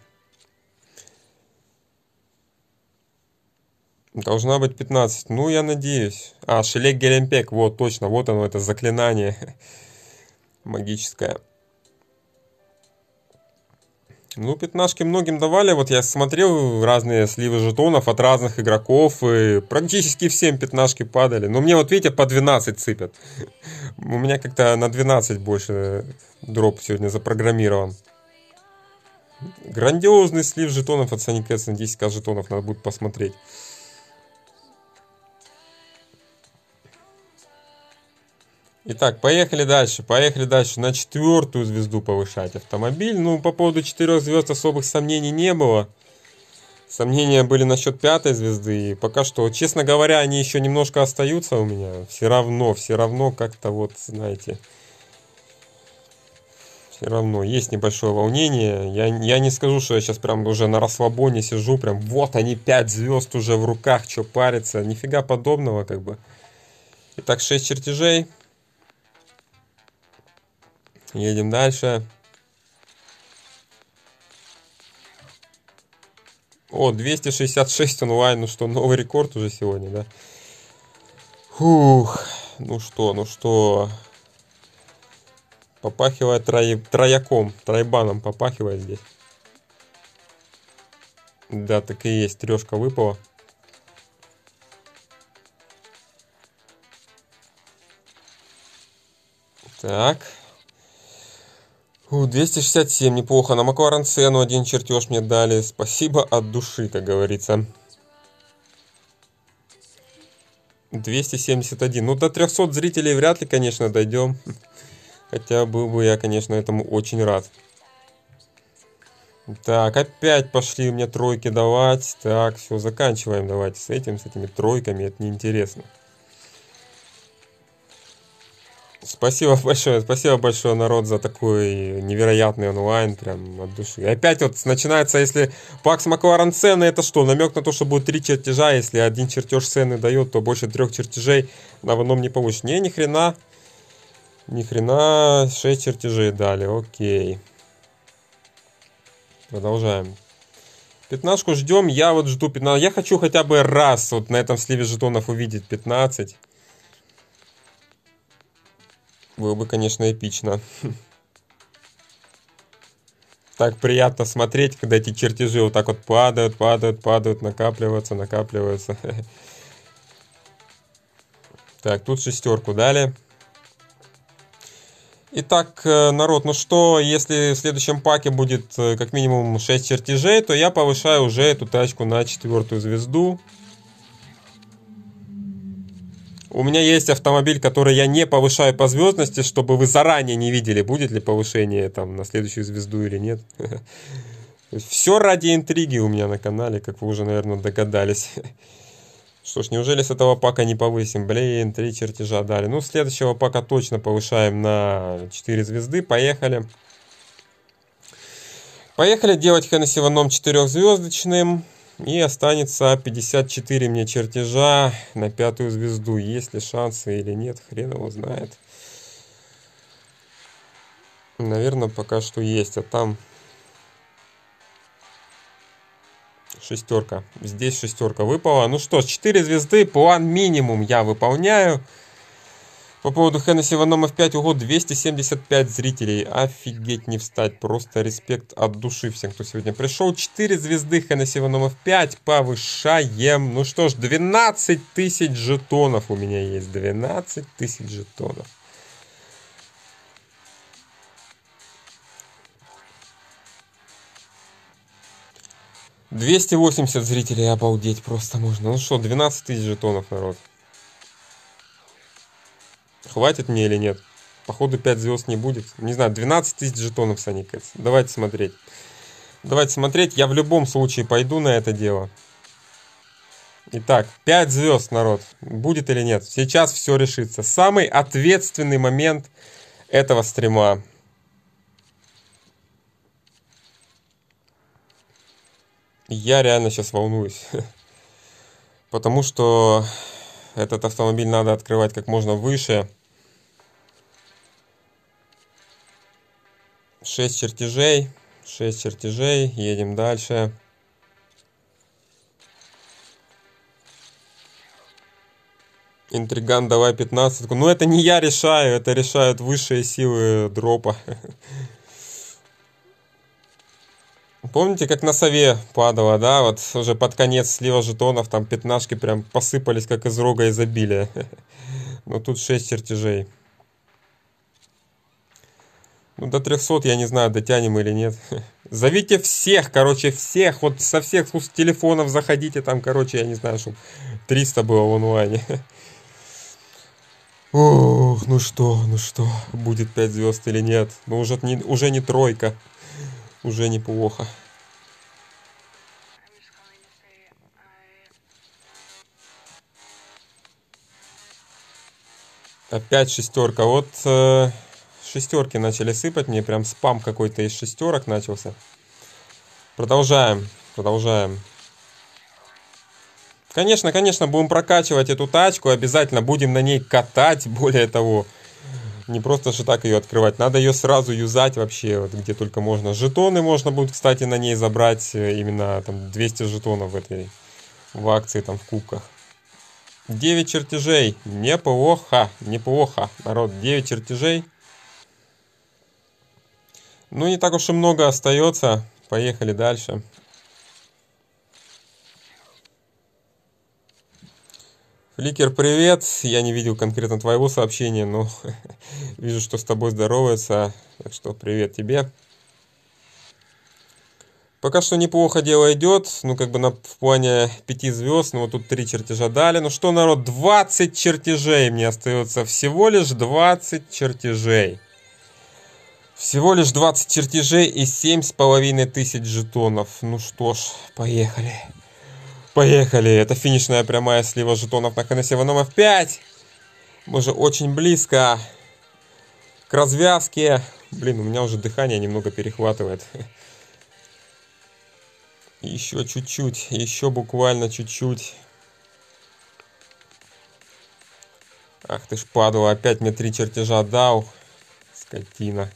Должна быть 15. Ну, я надеюсь. А, Шелек Гелемпек. Вот, точно. Вот оно, это заклинание магическое. Ну, пятнашки многим давали. Вот я смотрел разные сливы жетонов от разных игроков. И практически всем пятнашки падали. Но мне вот, видите, по 12 сыпят. У меня как-то на 12 больше дроп сегодня запрограммирован. Грандиозный слив жетонов от S на 10к жетонов. Надо будет посмотреть. Итак, поехали дальше. Поехали дальше. На четвертую звезду повышать автомобиль. Ну, по поводу четырех звезд особых сомнений не было. Сомнения были насчет пятой звезды. И пока что, честно говоря, они еще немножко остаются у меня. Все равно, все равно как-то вот, знаете, все равно есть небольшое волнение. Я, я не скажу, что я сейчас прям уже на расслабоне сижу, прям вот они, пять звезд уже в руках, что парится. Нифига подобного, как бы. Итак, 6 чертежей. Едем дальше. О, 266 онлайн, ну что, новый рекорд уже сегодня, да? Фух, ну что, ну что. Попахивает трое, трояком, тройбаном попахивает здесь. Да, так и есть, трешка выпала. Так. У 267, неплохо. На Макларен цену один чертеж мне дали. Спасибо от души, как говорится. 271. Ну, до 300 зрителей вряд ли, конечно, дойдем. Хотя был бы я, конечно, этому очень рад. Так, опять пошли мне тройки давать. Так, все, заканчиваем давайте с этим, с этими тройками. Это неинтересно. Спасибо большое, спасибо большое, народ, за такой невероятный онлайн, прям от души. И опять вот начинается, если Пакс Макларен цены, это что, намек на то, что будет три чертежа, если один чертеж цены дает, то больше трех чертежей на одном не получишь. Не, ни хрена, ни хрена, 6 чертежей дали, окей. Продолжаем. Пятнашку ждем, я вот жду 15. Я хочу хотя бы раз вот на этом сливе жетонов увидеть 15. Было бы, конечно, эпично. Так приятно смотреть, когда эти чертежи вот так вот падают, падают, падают, накапливаются, накапливаются. Так, тут шестерку дали. Итак, э, народ, ну что, если в следующем паке будет э, как минимум 6 чертежей, то я повышаю уже эту тачку на четвертую звезду. У меня есть автомобиль, который я не повышаю по звездности, чтобы вы заранее не видели, будет ли повышение там на следующую звезду или нет. Все ради интриги у меня на канале, как вы уже, наверное, догадались. Что ж, неужели с этого пака не повысим? Блин, три чертежа дали. Ну, следующего пака точно повышаем на 4 звезды. Поехали. Поехали делать Хеннесси Ваном четырехзвездочным. И останется 54 мне чертежа на пятую звезду. Есть ли шансы или нет, хрен его знает. Наверное, пока что есть. А там шестерка. Здесь шестерка выпала. Ну что ж, 4 звезды, план минимум я выполняю. По поводу Хеннесси Ваном F5, ого, 275 зрителей. Офигеть не встать, просто респект от души всем, кто сегодня пришел. 4 звезды Хеннесси Ваном F5, повышаем. Ну что ж, 12 тысяч жетонов у меня есть, 12 тысяч жетонов. 280 зрителей, обалдеть просто можно. Ну что, 12 тысяч жетонов, народ. Хватит мне или нет? Походу 5 звезд не будет. Не знаю, 12 тысяч жетонов, Саникец. Давайте смотреть. Давайте смотреть. Я в любом случае пойду на это дело. Итак, 5 звезд, народ. Будет или нет? Сейчас все решится. Самый ответственный момент этого стрима. Я реально сейчас волнуюсь. Потому что этот автомобиль надо открывать как можно выше. 6 чертежей. 6 чертежей. Едем дальше. Интриган, давай 15. Ну, это не я решаю, это решают высшие силы дропа. Помните, как на сове падало, да? Вот уже под конец слива жетонов там пятнашки прям посыпались, как из рога изобилия. Но тут 6 чертежей. Ну, до 300, я не знаю, дотянем или нет. Зовите всех, короче, всех. Вот со всех телефонов заходите там, короче, я не знаю, чтобы 300 было в онлайне. Ох, ну что, ну что, будет 5 звезд или нет? Ну уже не, уже не тройка, уже неплохо. Опять шестерка. Вот э, шестерки начали сыпать мне, прям спам какой-то из шестерок начался. Продолжаем, продолжаем. Конечно, конечно, будем прокачивать эту тачку, обязательно будем на ней катать, более того, не просто же так ее открывать, надо ее сразу юзать вообще, вот, где только можно. Жетоны можно будет, кстати, на ней забрать, э, именно там 200 жетонов в этой, в акции, там, в кубках. 9 чертежей, неплохо, неплохо, народ, 9 чертежей. Ну, не так уж и много остается, поехали дальше. Фликер, привет. Я не видел конкретно твоего сообщения, но вижу, что с тобой здоровается. Так что привет тебе. Пока что неплохо дело идет. Ну, как бы на, в плане 5 звезд. Ну, вот тут 3 чертежа дали. Ну что, народ, 20 чертежей мне остается. Всего лишь 20 чертежей. Всего лишь 20 чертежей и 7,5 тысяч жетонов. Ну что ж, поехали. Поехали. Это финишная прямая слива жетонов на Хеннесси Ваном F5. Мы же очень близко к развязке. Блин, у меня уже дыхание немного перехватывает. Еще чуть-чуть, еще буквально чуть-чуть. Ах ты ж падла, опять мне три чертежа дал. Скотина.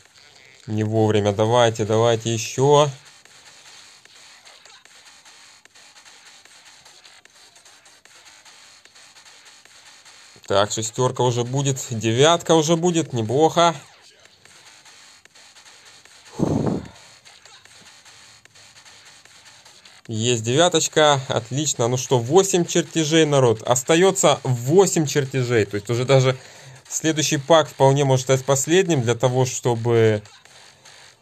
Не вовремя. Давайте, давайте еще. Так, шестерка уже будет, девятка уже будет, неплохо. Есть девяточка, отлично. Ну что, 8 чертежей, народ. Остается 8 чертежей. То есть уже даже следующий пак вполне может стать последним для того, чтобы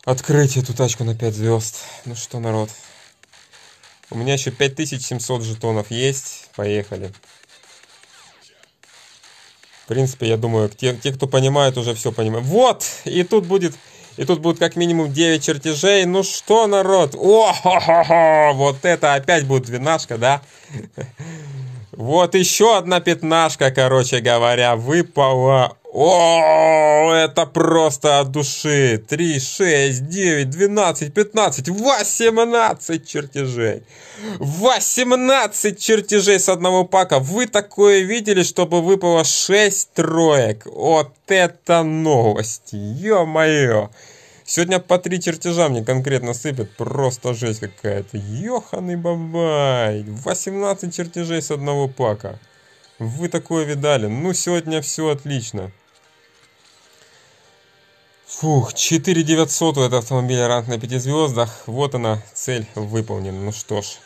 открыть эту тачку на 5 звезд. Ну что, народ. У меня еще 5700 жетонов есть. Поехали. В принципе, я думаю, те, те, кто понимает, уже все понимают. Вот! И тут будет... И тут будет как минимум 9 чертежей. Ну что, народ? О, хо -хо -хо! Вот это опять будет двенашка, да? Вот еще одна пятнашка, короче говоря, выпала. О, это просто от души. 3, 6, 9, 12, 15, 18 чертежей. 18 чертежей с одного пака. Вы такое видели, чтобы выпало 6 троек? Вот это новости. Ё-моё. Сегодня по три чертежа мне конкретно сыпят. Просто жесть какая-то. Ёханый бабай. 18 чертежей с одного пака. Вы такое видали? Ну, сегодня все отлично. Фух, 4900 у этого автомобиля ранг на 5 звездах. Вот она, цель выполнена. Ну что ж.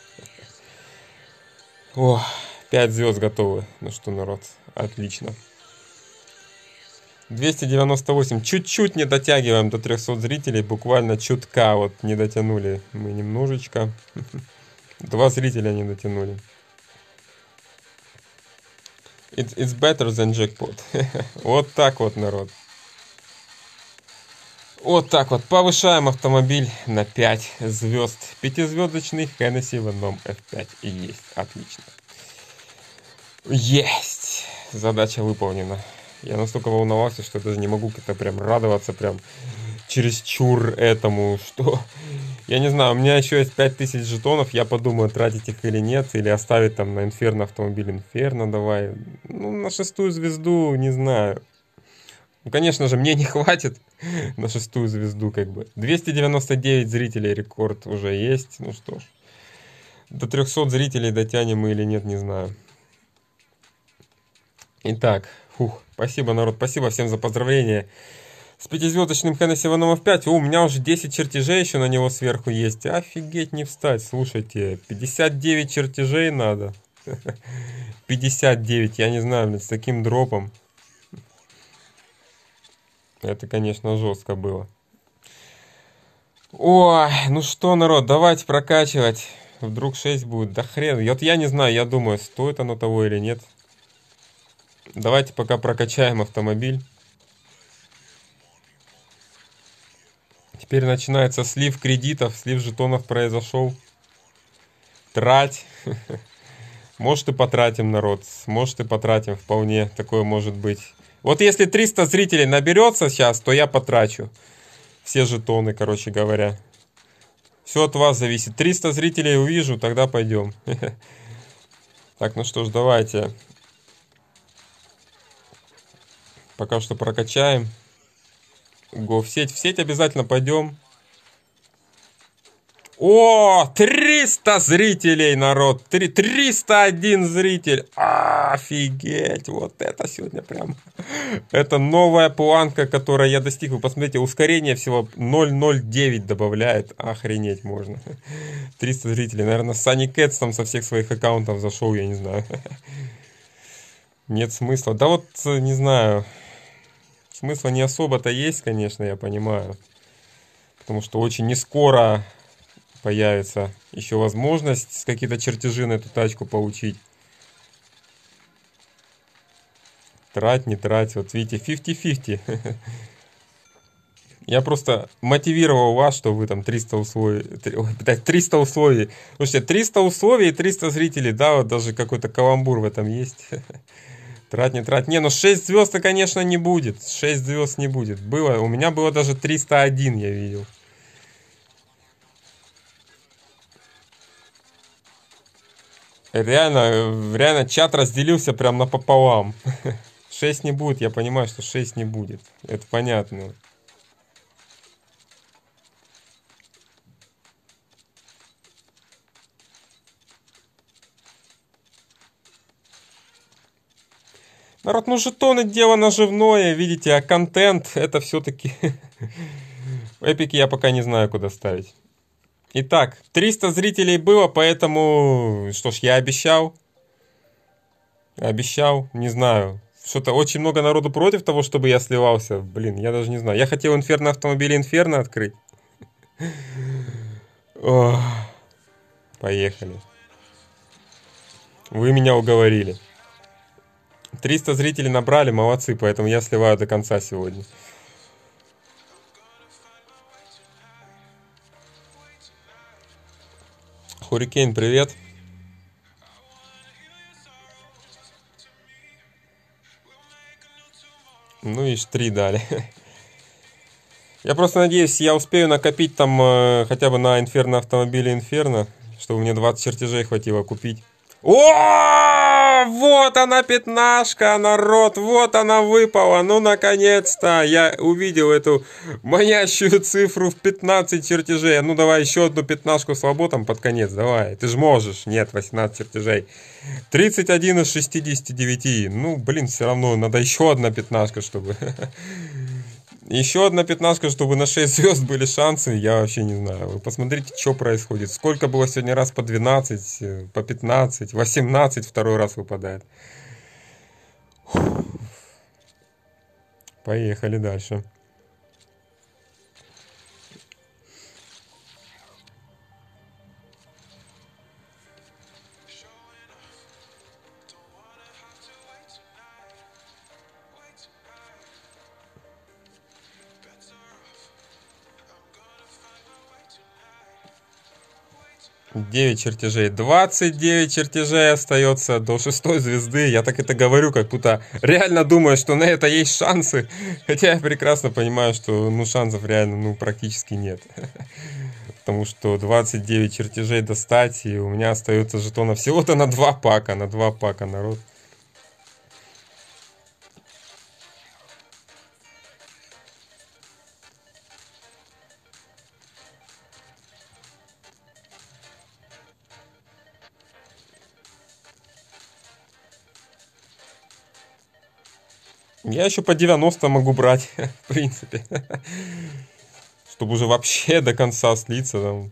О, 5 звезд готовы. Ну что, народ, отлично. 298. Чуть-чуть не дотягиваем до 300 зрителей. Буквально чутка вот не дотянули мы немножечко. Два зрителя не дотянули. It's, it's better than jackpot. вот так вот, народ. Вот так вот. Повышаем автомобиль на 5 звезд. Пятизвездочный Hennessy одном F5. И есть. Отлично. Есть. Задача выполнена. Я настолько волновался, что даже не могу как-то прям радоваться прям через чур этому, что... Я не знаю, у меня еще есть 5000 жетонов, я подумаю, тратить их или нет, или оставить там на Инферно автомобиль Инферно, давай. Ну, на шестую звезду, не знаю. Ну, конечно же, мне не хватит на шестую звезду, как бы. 299 зрителей рекорд уже есть, ну что ж. До 300 зрителей дотянем мы или нет, не знаю. Итак, Фух, спасибо, народ, спасибо всем за поздравления. С пятизвездочным Хеннесси Ваномов 5. О, у меня уже 10 чертежей еще на него сверху есть. Офигеть, не встать. Слушайте, 59 чертежей надо. 59, я не знаю, блин, с таким дропом. Это, конечно, жестко было. Ой, ну что, народ, давайте прокачивать. Вдруг 6 будет. Да хрен. Вот я не знаю, я думаю, стоит оно того или нет. Давайте пока прокачаем автомобиль. Теперь начинается слив кредитов, слив жетонов произошел. Трать. Может и потратим, народ. Может и потратим, вполне. Такое может быть. Вот если 300 зрителей наберется сейчас, то я потрачу. Все жетоны, короче говоря. Все от вас зависит. 300 зрителей увижу, тогда пойдем. Так, ну что ж, давайте. Пока что прокачаем. Го в сеть. В сеть обязательно пойдем. О, 300 зрителей, народ. 301 зритель. Офигеть. Вот это сегодня прям. Это новая планка, которую я достиг. Вы посмотрите, ускорение всего 0,09 добавляет. Охренеть можно. 300 зрителей. Наверное, Sunny Cats там со всех своих аккаунтов зашел, я не знаю. Нет смысла. Да вот, не знаю. Смысла не особо-то есть, конечно, я понимаю. Потому что очень не скоро появится еще возможность какие-то чертежи на эту тачку получить. Трать, не трать. Вот видите, 50-50. Я просто мотивировал вас, что вы там 300 условий, 300 условий. Слушайте, 300 условий и 300 зрителей, да, вот даже какой-то каламбур в этом есть. Трать, не трать. Не, ну 6 звезд, конечно, не будет. 6 звезд не будет. Было, у меня было даже 301, я видел. Реально, реально чат разделился прям напополам. 6 не будет, я понимаю, что 6 не будет. Это понятно. Народ, ну жетоны дело наживное, видите, а контент это все-таки... Эпики я пока не знаю, куда ставить. Итак, 300 зрителей было, поэтому, что ж, я обещал. Обещал, не знаю. Что-то очень много народу против того, чтобы я сливался. Блин, я даже не знаю. Я хотел Инферно автомобиле Инферно открыть. Поехали. Вы меня уговорили. 300 зрителей набрали, молодцы, поэтому я сливаю до конца сегодня. Хурикейн, привет. Ну и три дали. Я просто надеюсь, я успею накопить там э, хотя бы на Инферно автомобиле Инферно, чтобы мне 20 чертежей хватило купить. О, вот она пятнашка, народ, вот она выпала, ну наконец-то я увидел эту манящую цифру в 15 чертежей. Ну давай еще одну пятнашку с лоботом под конец, давай, ты же можешь. Нет, 18 чертежей. 31 из 69, ну блин, все равно надо еще одна пятнашка, чтобы... Еще одна пятнашка, чтобы на 6 звезд были шансы, я вообще не знаю. Вы посмотрите, что происходит. Сколько было сегодня раз по 12, э, по 15, 18 второй раз выпадает. Поехали дальше. Девять чертежей. 29 чертежей остается до шестой звезды. Я так это говорю, как будто реально думаю, что на это есть шансы. Хотя я прекрасно понимаю, что ну, шансов реально ну, практически нет. Потому что 29 чертежей достать, и у меня остается жетонов всего-то на два пака. На два пака, народ. Я еще по 90 могу брать, в принципе. Чтобы уже вообще до конца слиться там.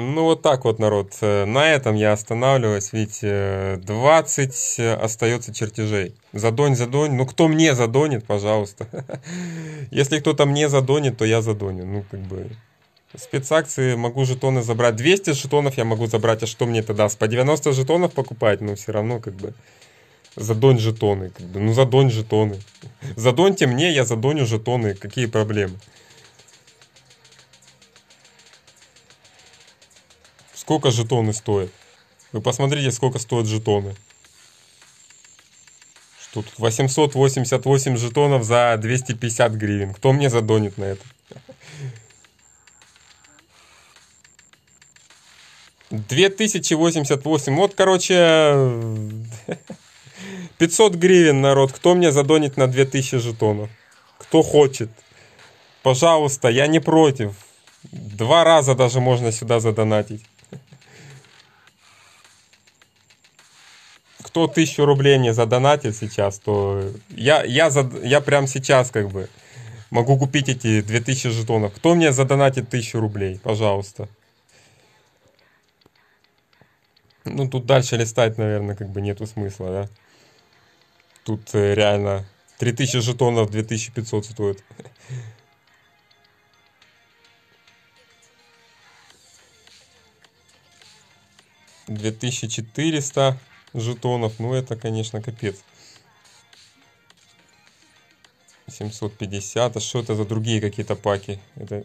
Ну вот так вот, народ. Э, на этом я останавливаюсь. Видите, 20 остается чертежей. Задонь, задонь. Ну кто мне задонит, пожалуйста. Если кто-то мне задонит, то я задоню. Ну как бы... Спецакции могу жетоны забрать. 200 жетонов я могу забрать. А что мне это даст? По 90 жетонов покупать? Ну все равно как бы... Задонь жетоны. Как бы. Ну задонь жетоны. Задоньте мне, я задоню жетоны. Какие проблемы? Сколько жетоны стоят? Вы посмотрите, сколько стоят жетоны. Что тут? 888 жетонов за 250 гривен. Кто мне задонит на это? 2088. Вот, короче, 500 гривен, народ. Кто мне задонит на 2000 жетонов? Кто хочет? Пожалуйста, я не против. Два раза даже можно сюда задонатить. Кто тысячу рублей мне задонатит сейчас, то я, я, за, я прям сейчас как бы могу купить эти 2000 жетонов. Кто мне задонатит тысячу рублей, пожалуйста. Ну, тут дальше листать, наверное, как бы нету смысла, да. Тут э, реально 3000 жетонов 2500 стоит. Две тысячи четыреста жетонов. Ну, это, конечно, капец. 750. А что это за другие какие-то паки? Это,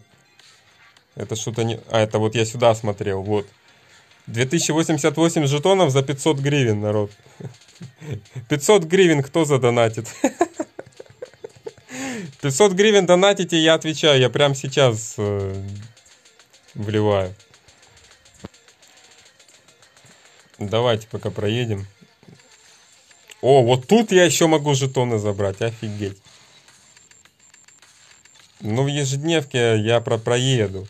это что-то не... А, это вот я сюда смотрел, вот. 2088 жетонов за 500 гривен, народ. 500 гривен кто задонатит? 500 гривен донатите, я отвечаю, я прямо сейчас э, вливаю. Давайте пока проедем. О, вот тут я еще могу жетоны забрать, офигеть. Ну, в ежедневке я про проеду.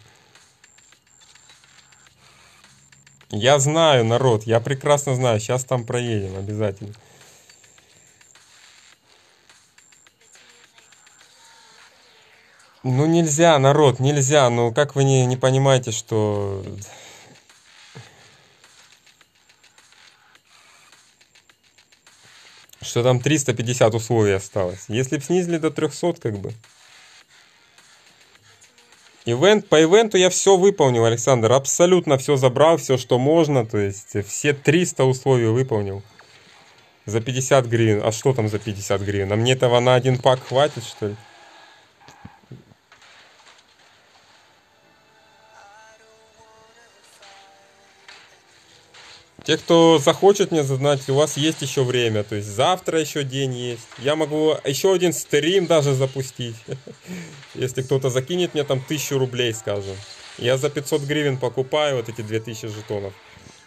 Я знаю, народ, я прекрасно знаю. Сейчас там проедем обязательно. Ну нельзя, народ, нельзя. Ну как вы не, не понимаете, что что там 350 условий осталось. Если бы снизили до 300, как бы. Ивент, по ивенту я все выполнил, Александр. Абсолютно все забрал, все, что можно. То есть все 300 условий выполнил. За 50 гривен. А что там за 50 гривен? А мне этого на один пак хватит, что ли? Те, кто захочет мне задать, у вас есть еще время. То есть завтра еще день есть. Я могу еще один стрим даже запустить. Если кто-то закинет мне там тысячу рублей, скажем. Я за 500 гривен покупаю вот эти 2000 жетонов.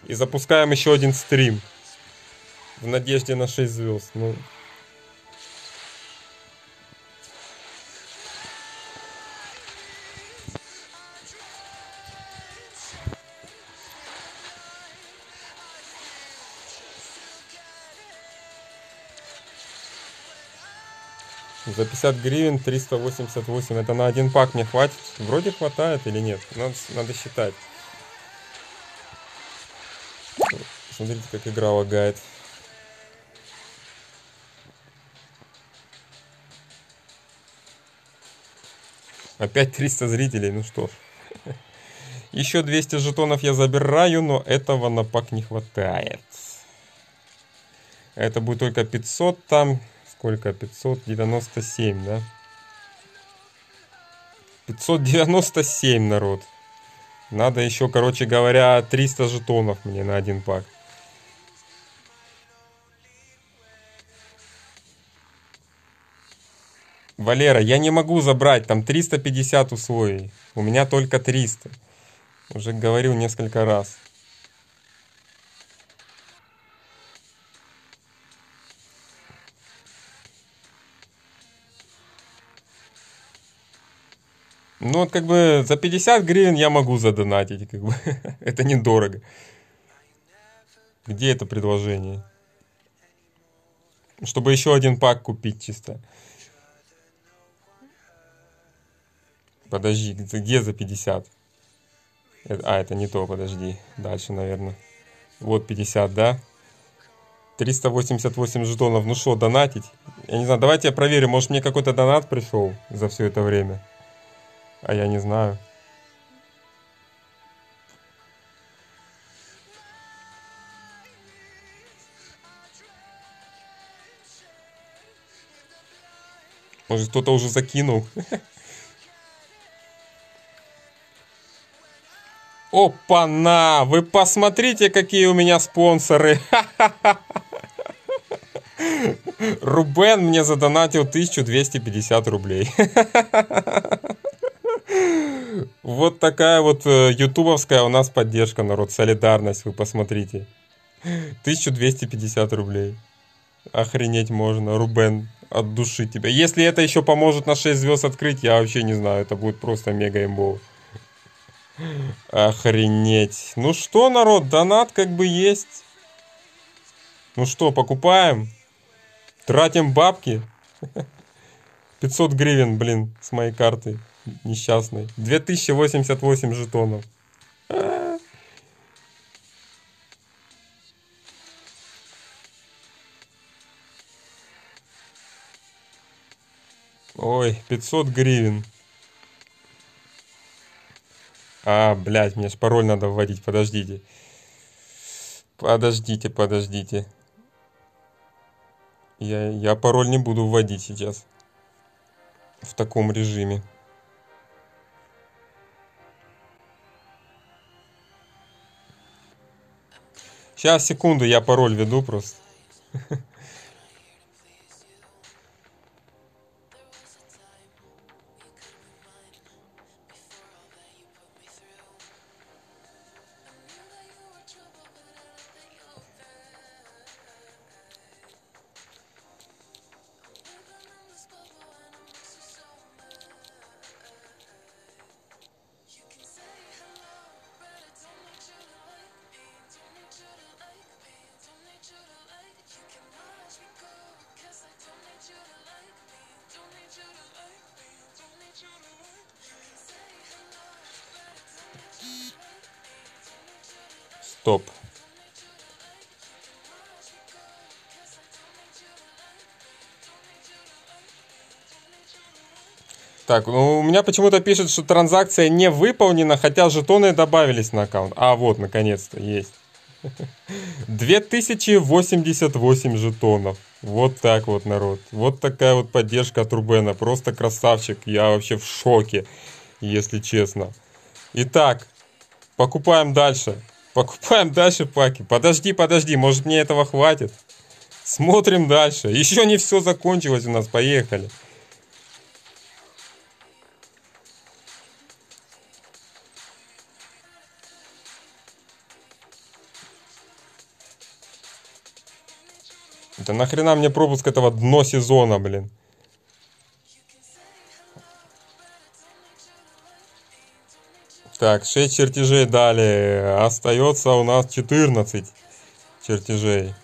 И запускаем еще один стрим. В надежде на 6 звезд. Ну, За 50 гривен 388. Это на один пак мне хватит? Вроде хватает или нет? Надо, надо считать. Смотрите, как игра лагает. Опять 300 зрителей, ну что. Еще 200 жетонов я забираю, но этого на пак не хватает. Это будет только 500 там сколько? 597, да? 597, народ. Надо еще, короче говоря, 300 жетонов мне на один пак. Валера, я не могу забрать, там 350 условий. У меня только 300. Уже говорил несколько раз. Ну, вот как бы за 50 гривен я могу задонатить, как бы. это недорого. Где это предложение? Чтобы еще один пак купить чисто. Подожди, где за 50? А, это не то, подожди. Дальше, наверное. Вот 50, да? 388 жетонов. Ну что, донатить? Я не знаю, давайте я проверю. Может мне какой-то донат пришел за все это время? А я не знаю. Может кто-то уже закинул? Опа-на! Вы посмотрите, какие у меня спонсоры! Рубен мне задонатил 1250 рублей. Вот такая вот э, ютубовская у нас поддержка, народ, солидарность, вы посмотрите. 1250 рублей. Охренеть можно, Рубен, от души тебя. Если это еще поможет на 6 звезд открыть, я вообще не знаю, это будет просто мега имбово. Охренеть. Ну что, народ, донат как бы есть. Ну что, покупаем? Тратим бабки? 500 гривен, блин, с моей карты несчастной. 2088 жетонов. Ой, 500 гривен. А, блядь, мне ж пароль надо вводить, подождите. Подождите, подождите. Я, я пароль не буду вводить сейчас. В таком режиме. Сейчас, секунду, я пароль веду просто. Стоп. Так, ну у меня почему-то пишет, что транзакция не выполнена, хотя жетоны добавились на аккаунт. А, вот, наконец-то, есть. 2088 жетонов. Вот так вот, народ. Вот такая вот поддержка от Рубена. Просто красавчик. Я вообще в шоке, если честно. Итак, покупаем дальше. Покупаем дальше паки. Подожди, подожди, может мне этого хватит? Смотрим дальше. Еще не все закончилось у нас, поехали. Да нахрена мне пропуск этого дно сезона, блин. Так, 6 чертежей дали. Остается у нас 14 чертежей.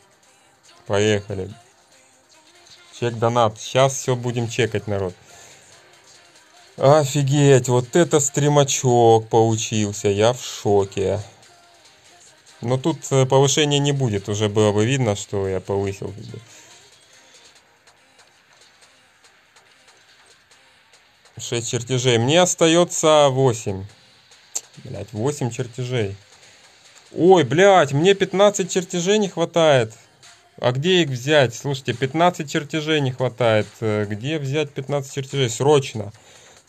Поехали. Чек донат. Сейчас все будем чекать, народ. Офигеть, вот это стримачок получился. Я в шоке. Но тут э, повышения не будет. Уже было бы видно, что я повысил. 6 чертежей. Мне остается 8. Блять, 8 чертежей. Ой, блядь, мне 15 чертежей не хватает. А где их взять? Слушайте, 15 чертежей не хватает. Э, где взять 15 чертежей? Срочно.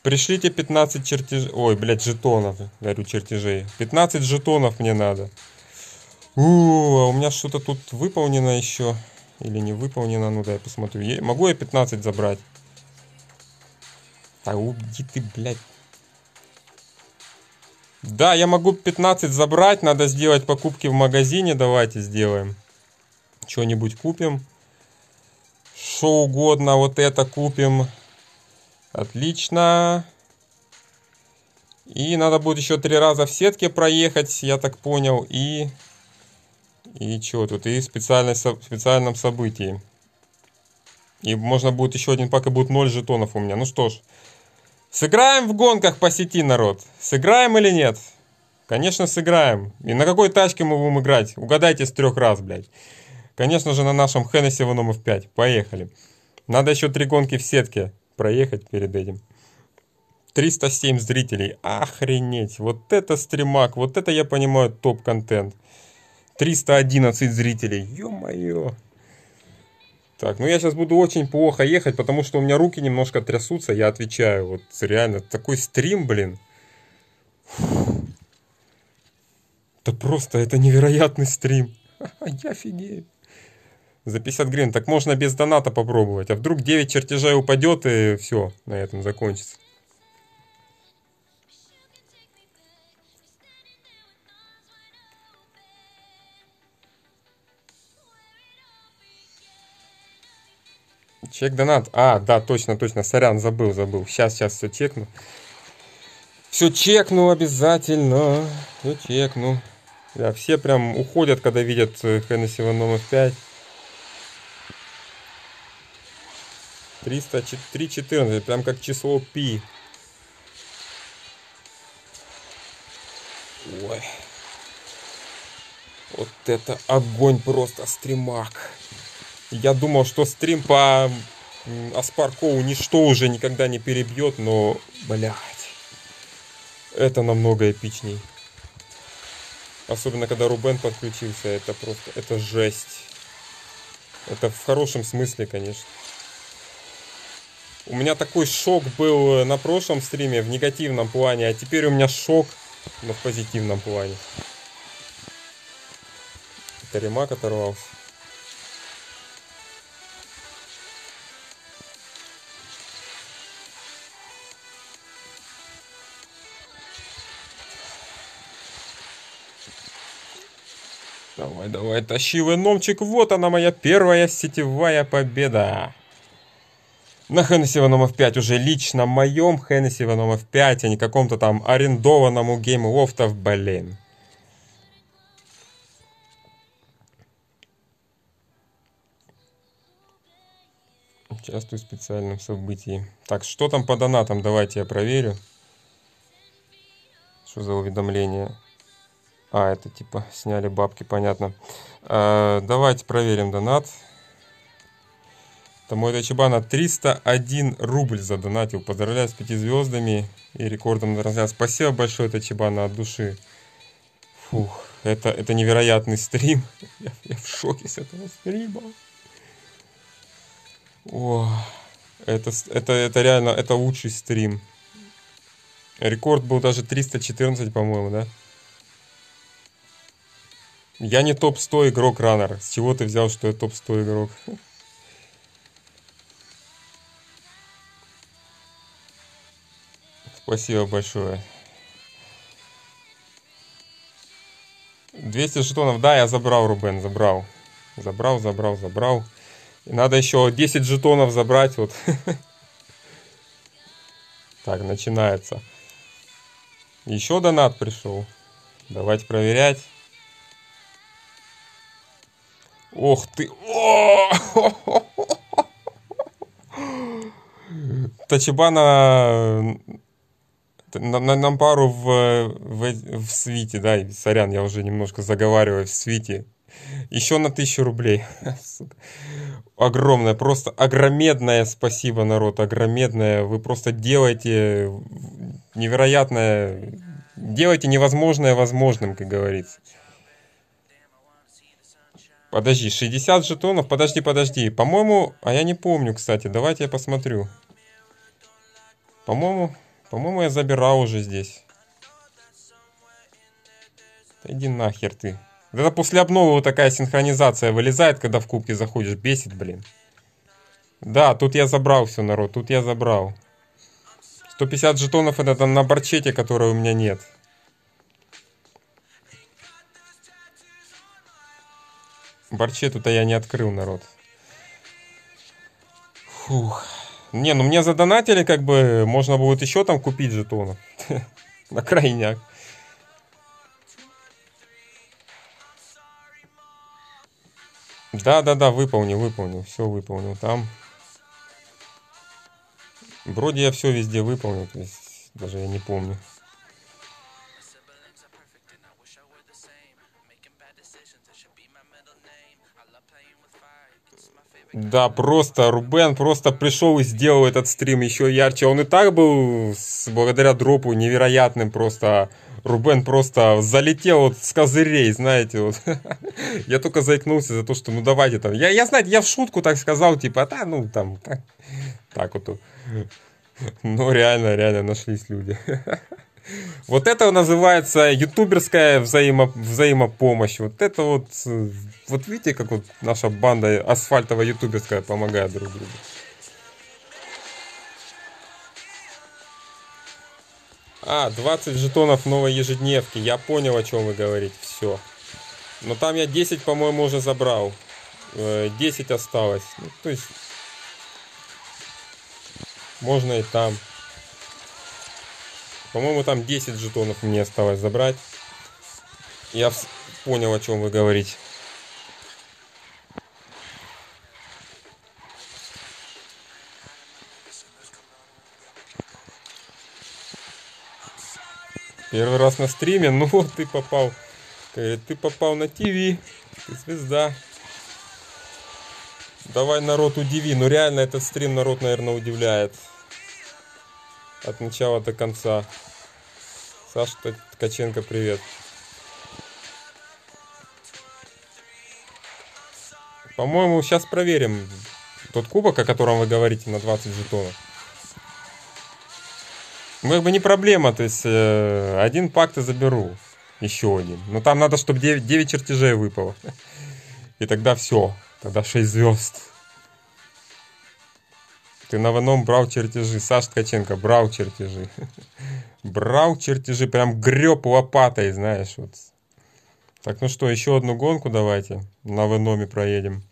Пришлите 15 чертежей. Ой, блядь, жетонов. Говорю, чертежей. 15 жетонов мне надо. У, а у меня что-то тут выполнено еще. Или не выполнено. Ну да, я посмотрю. Могу я 15 забрать? А уйди ты, блядь. Да, я могу 15 забрать, надо сделать покупки в магазине, давайте сделаем. Что-нибудь купим. Что угодно, вот это купим. Отлично. И надо будет еще три раза в сетке проехать, я так понял. И, и что тут? И специальной, специальном событии. И можно будет еще один пак, и будет 0 жетонов у меня. Ну что ж, Сыграем в гонках по сети, народ? Сыграем или нет? Конечно, сыграем. И на какой тачке мы будем играть? Угадайте с трех раз, блядь. Конечно же, на нашем Хеннесси Веном F5. Поехали. Надо еще три гонки в сетке проехать перед этим. 307 зрителей. Охренеть. Вот это стримак. Вот это, я понимаю, топ-контент. 311 зрителей. Ё-моё. Так, ну я сейчас буду очень плохо ехать, потому что у меня руки немножко трясутся, я отвечаю. Вот реально, такой стрим, блин. Это просто, это невероятный стрим. Я офигею. За 50 гривен. Так можно без доната попробовать. А вдруг 9 чертежей упадет и все, на этом закончится. Чек донат. А, да, точно, точно. Сорян, забыл, забыл. Сейчас, сейчас все чекну. Все чекну обязательно. Все чекну. Да, все прям уходят, когда видят Хеннесси Ван 5. 314, прям как число пи. Ой. Вот это огонь просто, стримак. Я думал, что стрим по Аспаркову ничто уже никогда не перебьет, но, блядь, это намного эпичней. Особенно, когда Рубен подключился, это просто, это жесть. Это в хорошем смысле, конечно. У меня такой шок был на прошлом стриме в негативном плане, а теперь у меня шок, но в позитивном плане. Это Rimac оторвался. Давай, давай, тащи веномчик. Вот она моя первая сетевая победа. На Hennessey Venom F5 уже лично моем Hennessey Venom F5, а не каком-то там арендованном у Gameloft ов, блин. Участвую в специальном событии. Так, что там по донатам? Давайте я проверю. Что за уведомление? А, это типа сняли бабки, понятно. А, давайте проверим донат. Там мой Дачибана 301 рубль задонатил. Поздравляю с пяти звездами и рекордом трансляции. Спасибо большое, Тачибана, от души. Фух, это, это невероятный стрим. Я, я в шоке с этого стрима. О, это, это, это реально, это лучший стрим. Рекорд был даже 314, по-моему, да? Я не топ-100 игрок раннер. С чего ты взял, что я топ-100 игрок? Спасибо большое. 200 жетонов, да, я забрал, Рубен, забрал. Забрал, забрал, забрал. И надо еще 10 жетонов забрать, вот. Так, начинается. Еще донат пришел. Давайте проверять. Ох ты! Тачибана на, на, нам пару в, в, в свите, да, сорян, я уже немножко заговариваю в свите. Еще на тысячу рублей. Огромное, просто огромедное спасибо, народ, огромедное. Вы просто делаете невероятное, делаете невозможное возможным, как говорится. Подожди, 60 жетонов? Подожди, подожди. По-моему, а я не помню, кстати. Давайте я посмотрю. По-моему, по-моему, я забирал уже здесь. иди нахер ты. Это после обновы вот такая синхронизация вылезает, когда в кубке заходишь. Бесит, блин. Да, тут я забрал все, народ. Тут я забрал. 150 жетонов это на борчете, которой у меня нет. Борчету-то я не открыл, народ. Фух. Не, ну мне задонатили, как бы, можно будет еще там купить жетонов. На крайняк. Да, да, да, выполнил, выполнил, все выполнил там. Вроде я все везде выполнил, то есть даже я не помню. Да, просто Рубен просто пришел и сделал этот стрим еще ярче. Он и так был с, благодаря дропу невероятным просто. Рубен просто залетел вот с козырей, знаете, вот. я только заикнулся за то, что ну давайте там. Я, я знаете, я в шутку так сказал, типа, да, ну там, так, так вот. Но реально, реально нашлись люди. Вот это называется ютуберская взаимо, взаимопомощь. Вот это вот, вот видите, как вот наша банда асфальтовая ютуберская помогает друг другу. А, 20 жетонов новой ежедневки. Я понял, о чем вы говорите. Все. Но там я 10, по-моему, уже забрал. 10 э, осталось. Ну, то есть, можно и там. По-моему, там 10 жетонов мне осталось забрать. Я понял, о чем вы говорите. Первый раз на стриме, ну вот ты попал. Ты попал на ТВ, ты звезда. Давай народ удиви. Ну реально этот стрим народ, наверное, удивляет от начала до конца. Саша Ткаченко, привет. По-моему, сейчас проверим тот кубок, о котором вы говорите, на 20 жетонов. Ну, как бы не проблема, то есть э, один пак-то заберу, еще один. Но там надо, чтобы 9, 9 чертежей выпало. И тогда все, тогда 6 звезд. На вином брал чертежи. Саш Ткаченко брал чертежи. Брал чертежи, прям греб лопатой, знаешь. Вот. Так, ну что, еще одну гонку давайте. На веноме проедем.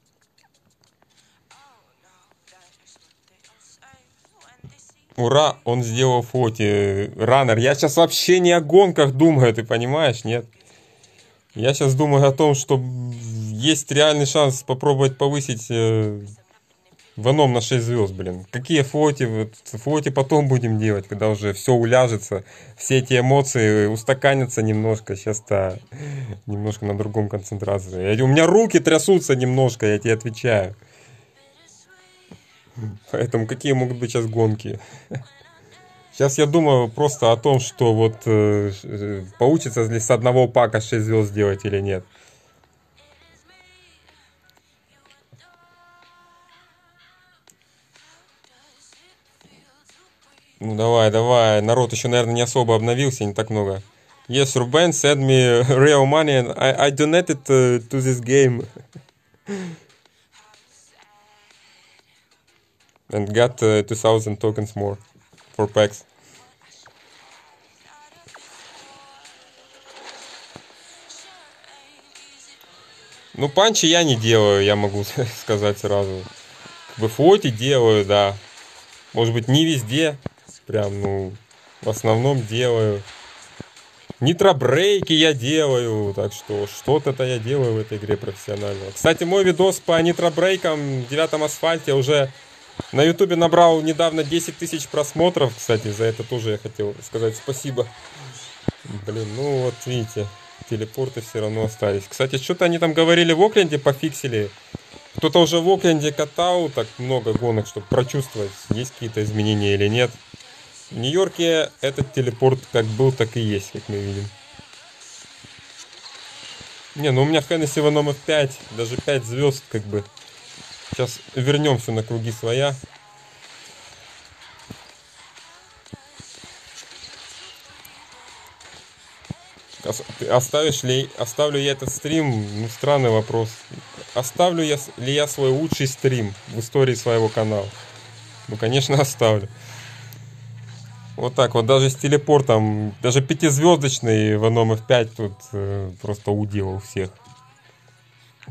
Ура, он сделал фоти. Раннер, я сейчас вообще не о гонках думаю, ты понимаешь, нет? Я сейчас думаю о том, что есть реальный шанс попробовать повысить э, Веном на 6 звезд, блин. Какие фоти? Вот, фоти потом будем делать, когда уже все уляжется. Все эти эмоции устаканятся немножко. Сейчас-то немножко на другом концентрации. У меня руки трясутся немножко, я тебе отвечаю. Поэтому какие могут быть сейчас гонки? Сейчас я думаю просто о том, что вот э, э получится ли с одного пака 6 звезд сделать или нет. Ну давай, давай. Народ еще, наверное, не особо обновился, не так много. Yes, Ruben sent me real money and I, I donated uh, to this game. and got uh, 2000 tokens more for packs. Ну, панчи я не делаю, я могу сказать сразу. Бы фоти делаю, да. Может быть, не везде, прям, ну, в основном делаю. Нитробрейки я делаю, так что что-то-то я делаю в этой игре профессионально. Кстати, мой видос по нитробрейкам в девятом асфальте уже на ютубе набрал недавно 10 тысяч просмотров. Кстати, за это тоже я хотел сказать спасибо. Блин, ну вот видите, телепорты все равно остались. Кстати, что-то они там говорили в Окленде, пофиксили. Кто-то уже в Окленде катал так много гонок, чтобы прочувствовать, есть какие-то изменения или нет. В Нью-Йорке этот телепорт как был, так и есть, как мы видим. Не, ну у меня в Хеннесси Веном F5, даже 5 звезд, как бы. Сейчас вернемся на круги своя. Оставишь ли, оставлю я этот стрим? Ну, странный вопрос. Оставлю я, ли я свой лучший стрим в истории своего канала? Ну, конечно, оставлю. Вот так вот, даже с телепортом, даже пятизвездочный в Venom F5 тут э, просто удел у всех.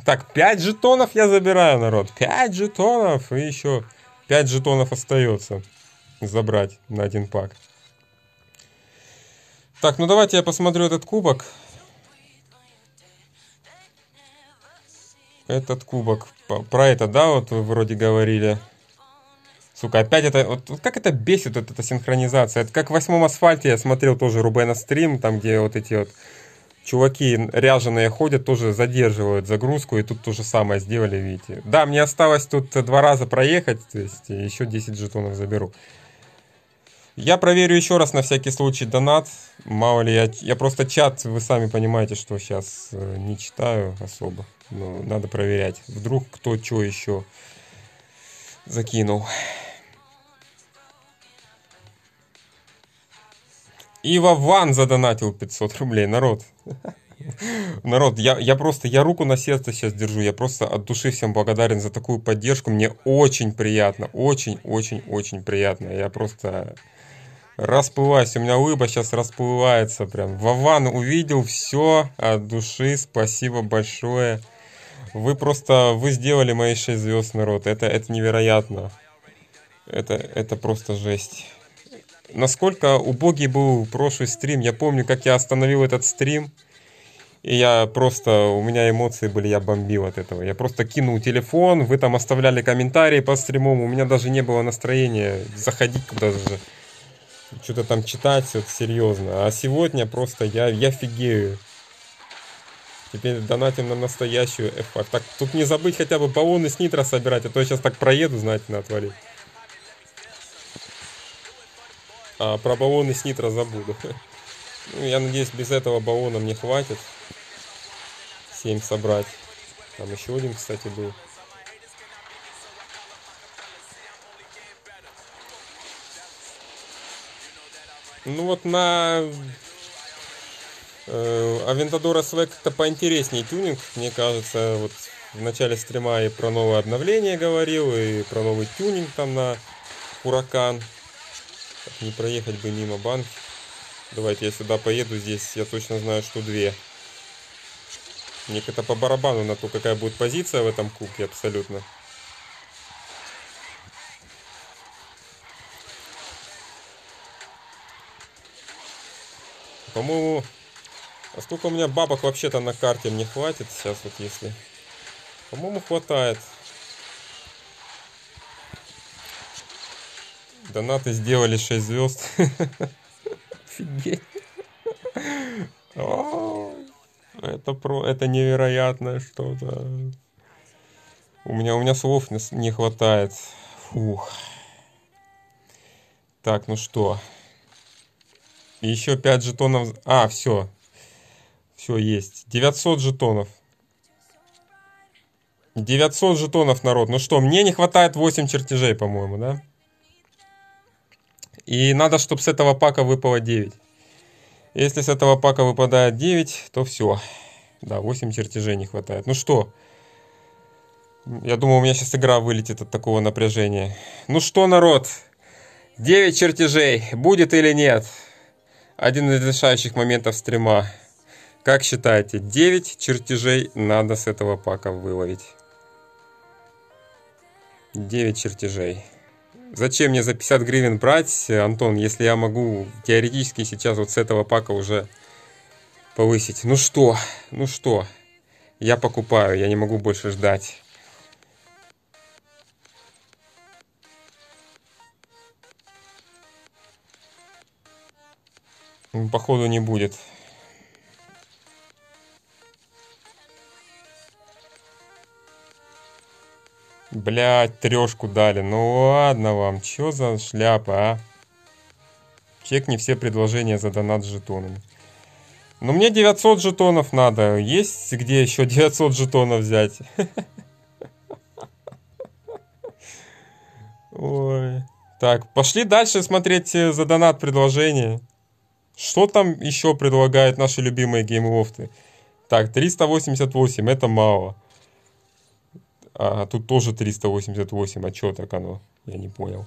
Так, 5 жетонов я забираю, народ. 5 жетонов и еще 5 жетонов остается забрать на один пак. Так, ну давайте я посмотрю этот кубок. Этот кубок. Про это, да, вот вы вроде говорили. Сука, опять это... Вот, вот как это бесит, вот эта синхронизация. Это как в восьмом асфальте я смотрел тоже Рубена стрим, там где вот эти вот чуваки ряженые ходят, тоже задерживают загрузку, и тут то же самое сделали, видите. Да, мне осталось тут два раза проехать, то есть еще 10 жетонов заберу. Я проверю еще раз на всякий случай донат. Мало ли, я, я просто чат, вы сами понимаете, что сейчас э, не читаю особо. Но надо проверять. Вдруг кто что еще закинул. Ива Ван задонатил 500 рублей, народ. Народ, я, я просто, я руку на сердце сейчас держу, я просто от души всем благодарен за такую поддержку, мне очень приятно, очень-очень-очень приятно, я просто расплываюсь, у меня улыбка сейчас расплывается прям. Вован увидел все от души, спасибо большое. Вы просто, вы сделали мои 6 звезд, народ, это, это невероятно. Это, это просто жесть насколько убогий был прошлый стрим. Я помню, как я остановил этот стрим. И я просто, у меня эмоции были, я бомбил от этого. Я просто кинул телефон, вы там оставляли комментарии по стриму. У меня даже не было настроения заходить куда-то же. Что-то там читать, вот серьезно. А сегодня просто я, я офигею. Теперь донатим на настоящую эффект. Так, тут не забыть хотя бы баллоны с нитро собирать, а то я сейчас так проеду, знаете, на отвалить. А про баллоны с нитро забуду. Ну, я надеюсь, без этого баллона мне хватит. 7 собрать. Там еще один, кстати, был. Ну вот на э, Aventador SV как-то поинтереснее тюнинг, мне кажется. Вот в начале стрима и про новое обновление говорил, и про новый тюнинг там на Huracan. Не проехать бы мимо банки. Давайте я сюда поеду. Здесь я точно знаю, что две. Мне это по барабану на то, какая будет позиция в этом кубке абсолютно. По-моему, а сколько у меня бабок вообще-то на карте мне хватит сейчас вот если? По-моему, хватает. Донаты сделали 6 звезд. Офигеть. Это про, это невероятное что-то. У меня, у меня слов не, хватает. Фух. Так, ну что. Еще 5 жетонов. А, все. Все есть. 900 жетонов. 900 жетонов, народ. Ну что, мне не хватает 8 чертежей, по-моему, да? И надо, чтобы с этого пака выпало 9. Если с этого пака выпадает 9, то все. Да, 8 чертежей не хватает. Ну что? Я думаю, у меня сейчас игра вылетит от такого напряжения. Ну что, народ? 9 чертежей. Будет или нет? Один из решающих моментов стрима. Как считаете, 9 чертежей надо с этого пака выловить? 9 чертежей. Зачем мне за 50 гривен брать, Антон, если я могу теоретически сейчас вот с этого пака уже повысить? Ну что, ну что, я покупаю, я не могу больше ждать. Походу не будет. Блять, трешку дали. Ну ладно вам, чё за шляпа, а? Чекни все предложения за донат с жетонами. Ну мне 900 жетонов надо. Есть где еще 900 жетонов взять? Ой. Так, пошли дальше смотреть э, за донат предложения. Что там еще предлагают наши любимые геймлофты? Так, 388, это мало. А тут тоже 388. А что так оно? Я не понял.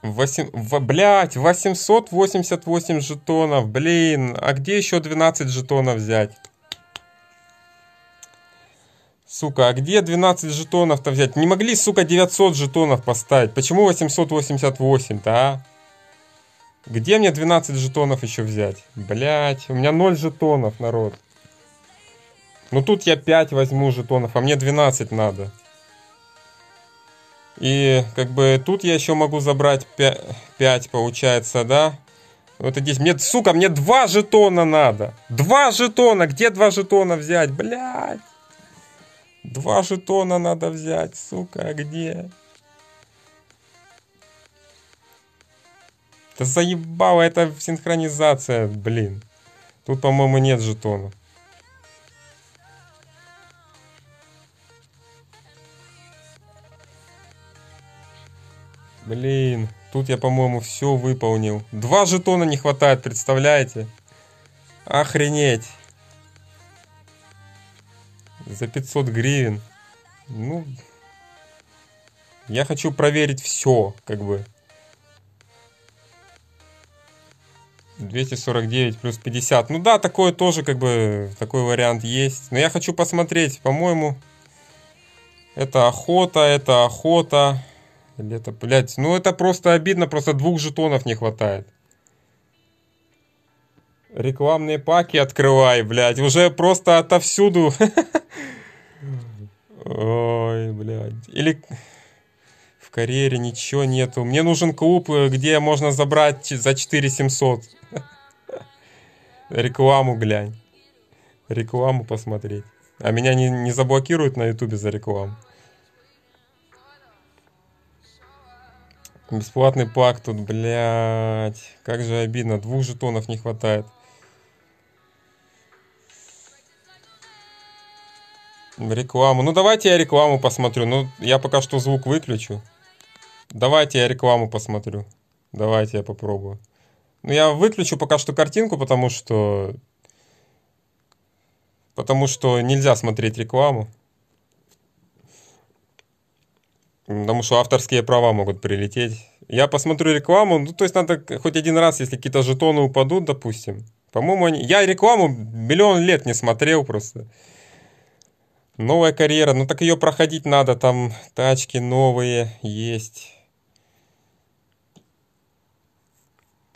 8, в, блять, 888 жетонов. Блин, а где еще 12 жетонов взять? Сука, а где 12 жетонов-то взять? Не могли, сука, 900 жетонов поставить. Почему 888-то, а? Где мне 12 жетонов еще взять? Блять, у меня 0 жетонов, народ. Ну тут я 5 возьму жетонов, а мне 12 надо. И как бы тут я еще могу забрать 5, 5 получается, да? Вот здесь. Мне, сука, мне два жетона надо. Два жетона. Где два жетона взять? Блядь. Два жетона надо взять, сука, а где? Да заебало, это синхронизация, блин. Тут, по-моему, нет жетонов. Блин, тут я, по-моему, все выполнил. Два жетона не хватает, представляете? Охренеть. За 500 гривен. Ну, я хочу проверить все, как бы. 249 плюс 50. Ну да, такое тоже, как бы, такой вариант есть. Но я хочу посмотреть, по-моему, это охота, это охота. Или это, блядь, ну это просто обидно, просто двух жетонов не хватает. Рекламные паки открывай, блядь, уже просто отовсюду. Ой, блядь. Или в карьере ничего нету. Мне нужен клуб, где можно забрать за 4700. Рекламу глянь. Рекламу посмотреть. А меня не, не заблокируют на ютубе за рекламу. Бесплатный пак тут, блядь. Как же обидно. Двух жетонов не хватает. Рекламу. Ну, давайте я рекламу посмотрю. Ну, я пока что звук выключу. Давайте я рекламу посмотрю. Давайте я попробую. Ну, я выключу пока что картинку, потому что... Потому что нельзя смотреть рекламу. Потому что авторские права могут прилететь. Я посмотрю рекламу, ну, то есть надо хоть один раз, если какие-то жетоны упадут, допустим. По-моему, они... я рекламу миллион лет не смотрел просто. Новая карьера, ну так ее проходить надо, там тачки новые есть.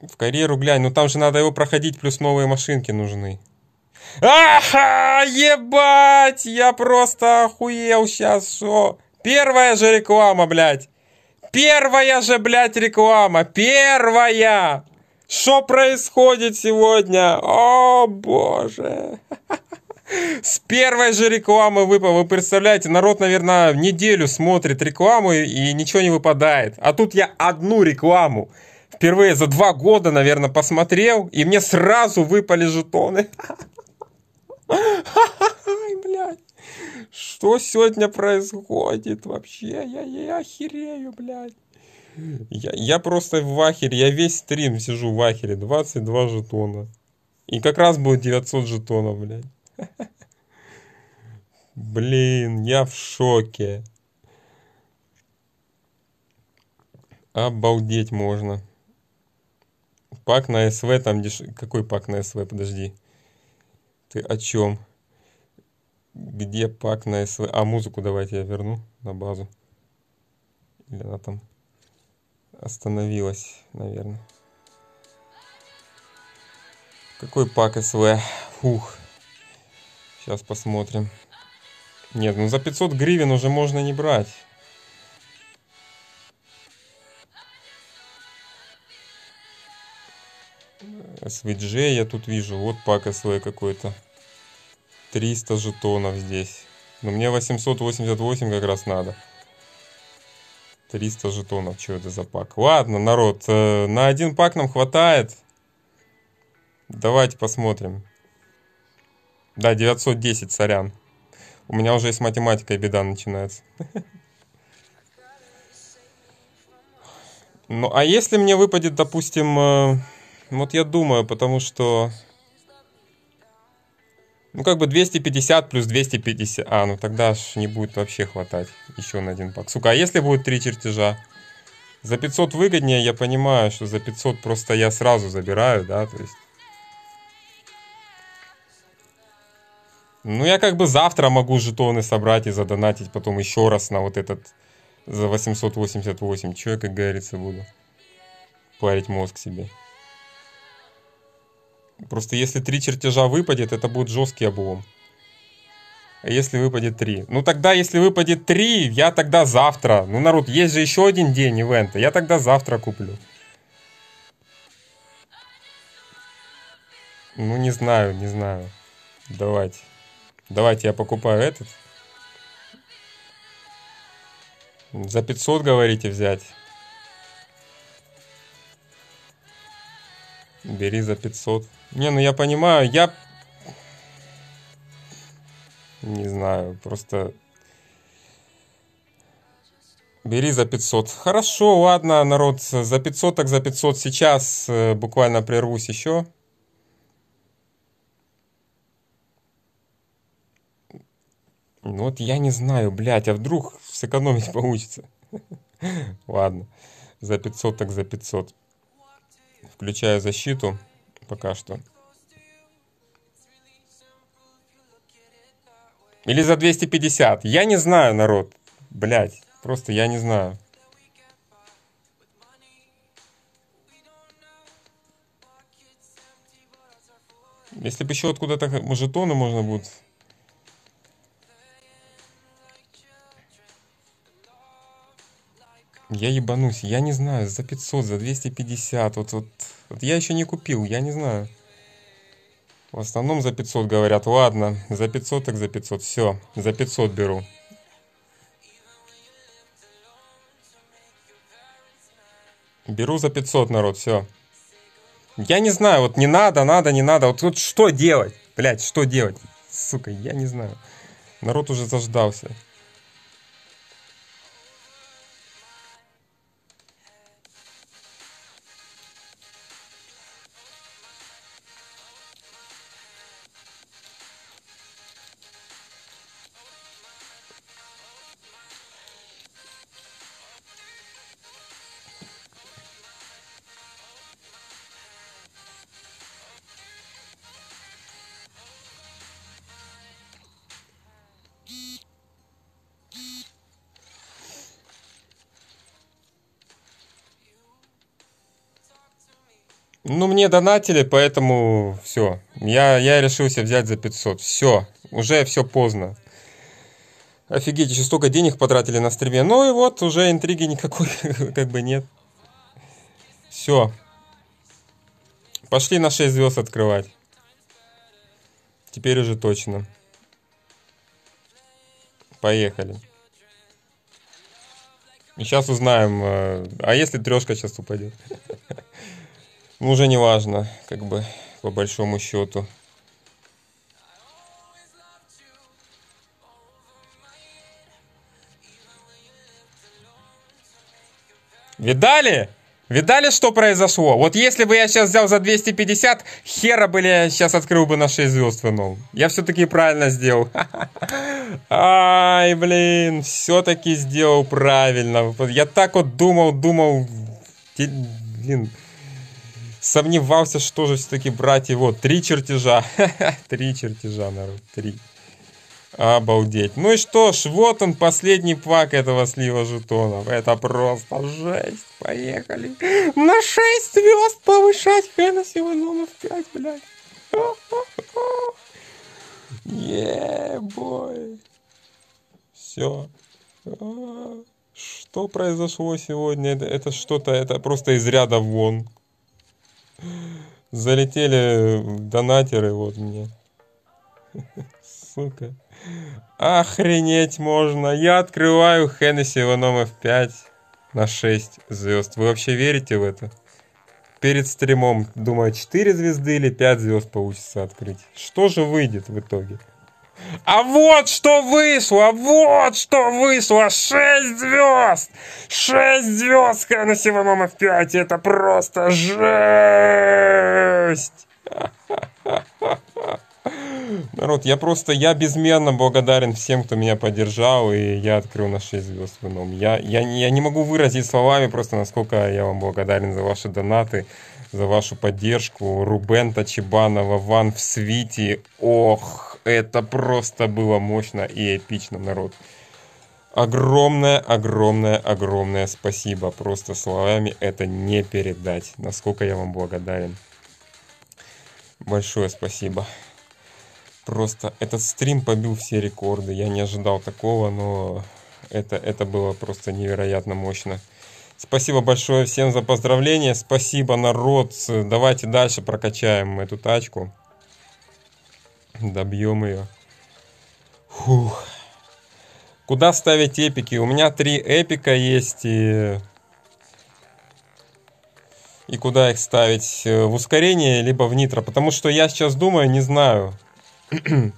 В карьеру глянь, ну там же надо его проходить, плюс новые машинки нужны. Аха, ебать, я просто охуел сейчас, что... Первая же реклама, блядь. Первая же, блядь, реклама. Первая. Что происходит сегодня? О, боже. С первой же рекламы выпал. Вы представляете, народ, наверное, неделю смотрит рекламу и ничего не выпадает. А тут я одну рекламу впервые за два года, наверное, посмотрел, и мне сразу выпали жетоны. Блядь. Что сегодня происходит вообще? Я, я охерею, блядь. Я, я просто в ахере, я весь стрим сижу в ахере, 22 жетона. И как раз будет 900 жетонов, блядь. Блин, я в шоке. Обалдеть можно. Пак на СВ там деш... Какой пак на СВ? Подожди. Ты о чем? Где пак на СВ? А, музыку давайте я верну на базу. Или она там остановилась, наверное. Какой пак СВ? Фух. Сейчас посмотрим. Нет, ну за 500 гривен уже можно не брать. SVG я тут вижу. Вот пак СВ какой-то. 300 жетонов здесь. Но мне 888 как раз надо. 300 жетонов. Что это за пак? Ладно, народ, э, на один пак нам хватает. Давайте посмотрим. Да, 910, сорян. У меня уже и с математикой беда начинается. Ну, а если мне выпадет, допустим, э, вот я думаю, потому что... Ну, как бы 250 плюс 250. А, ну тогда ж не будет вообще хватать еще на один пак. Сука, а если будет три чертежа? За 500 выгоднее, я понимаю, что за 500 просто я сразу забираю, да, то есть... Ну, я как бы завтра могу жетоны собрать и задонатить потом еще раз на вот этот за 888. Че я, как говорится, буду парить мозг себе. Просто если три чертежа выпадет, это будет жесткий облом. А если выпадет три? Ну тогда, если выпадет три, я тогда завтра. Ну, народ, есть же еще один день ивента. Я тогда завтра куплю. Ну, не знаю, не знаю. Давайте. Давайте я покупаю этот. За 500, говорите, взять. Бери за 500. Не, ну я понимаю, я... Не знаю, просто... Бери за 500. Хорошо, ладно, народ, за 500 так за 500. Сейчас э, буквально прервусь еще. Ну вот я не знаю, блядь, а вдруг сэкономить получится? Ладно, за 500 так за 500. Включаю защиту пока что. Или за 250. Я не знаю, народ. Блядь, просто я не знаю. Если бы еще откуда-то жетоны можно будет Я ебанусь, я не знаю, за 500, за 250, вот, вот, вот я еще не купил, я не знаю. В основном за 500 говорят, ладно, за 500 так за 500, все, за 500 беру. Беру за 500, народ, все. Я не знаю, вот не надо, надо, не надо, вот тут что делать, блять, что делать, сука, я не знаю. Народ уже заждался. Ну, мне донатили, поэтому все. Я, я решился взять за 500. Все, уже все поздно. Офигеть, еще столько денег потратили на стриме. Ну и вот, уже интриги никакой как бы нет. Все. Пошли на 6 звезд открывать. Теперь уже точно. Поехали. Сейчас узнаем, э, а если трешка сейчас упадет? Ну, уже не важно, как бы, по большому счету. Видали? Видали, что произошло? Вот если бы я сейчас взял за 250, хера бы я сейчас открыл бы на 6 звезд в Я все-таки правильно сделал. Ай, блин, все-таки сделал правильно. Я так вот думал, думал. Блин, сомневался, что же все-таки брать его. Три чертежа. Три чертежа, народ. Три. Обалдеть. Ну и что ж, вот он, последний пак этого слива жетонов. Это просто жесть. Поехали. На 6 звезд повышать Хеннесси в 5, блядь. Ебой. Все. Что произошло сегодня? Это, это что-то, это просто из ряда вон. Залетели донатеры вот мне. Сука. Охренеть можно. Я открываю Хеннесси Ваном F5 на 6 звезд. Вы вообще верите в это? Перед стримом, думаю, 4 звезды или 5 звезд получится открыть. Что же выйдет в итоге? А вот что вышло, вот что вышло, 6 звезд, 6 звезд Хеннесси Ваном F5, это просто жесть. Народ, я просто, я безмерно благодарен всем, кто меня поддержал, и я открыл на 6 звезд в ином. Я, я, я не могу выразить словами просто, насколько я вам благодарен за ваши донаты, за вашу поддержку. Рубен Тачибанова, Ван в свите. Ох, это просто было мощно и эпично, народ. Огромное, огромное, огромное спасибо. Просто словами это не передать. Насколько я вам благодарен. Большое спасибо. Просто этот стрим побил все рекорды. Я не ожидал такого, но это, это было просто невероятно мощно. Спасибо большое всем за поздравления. Спасибо, народ. Давайте дальше прокачаем эту тачку. Добьем ее. Фух. Куда ставить эпики? У меня три эпика есть и... И куда их ставить? Э, в ускорение, либо в нитро? Потому что я сейчас думаю, не знаю.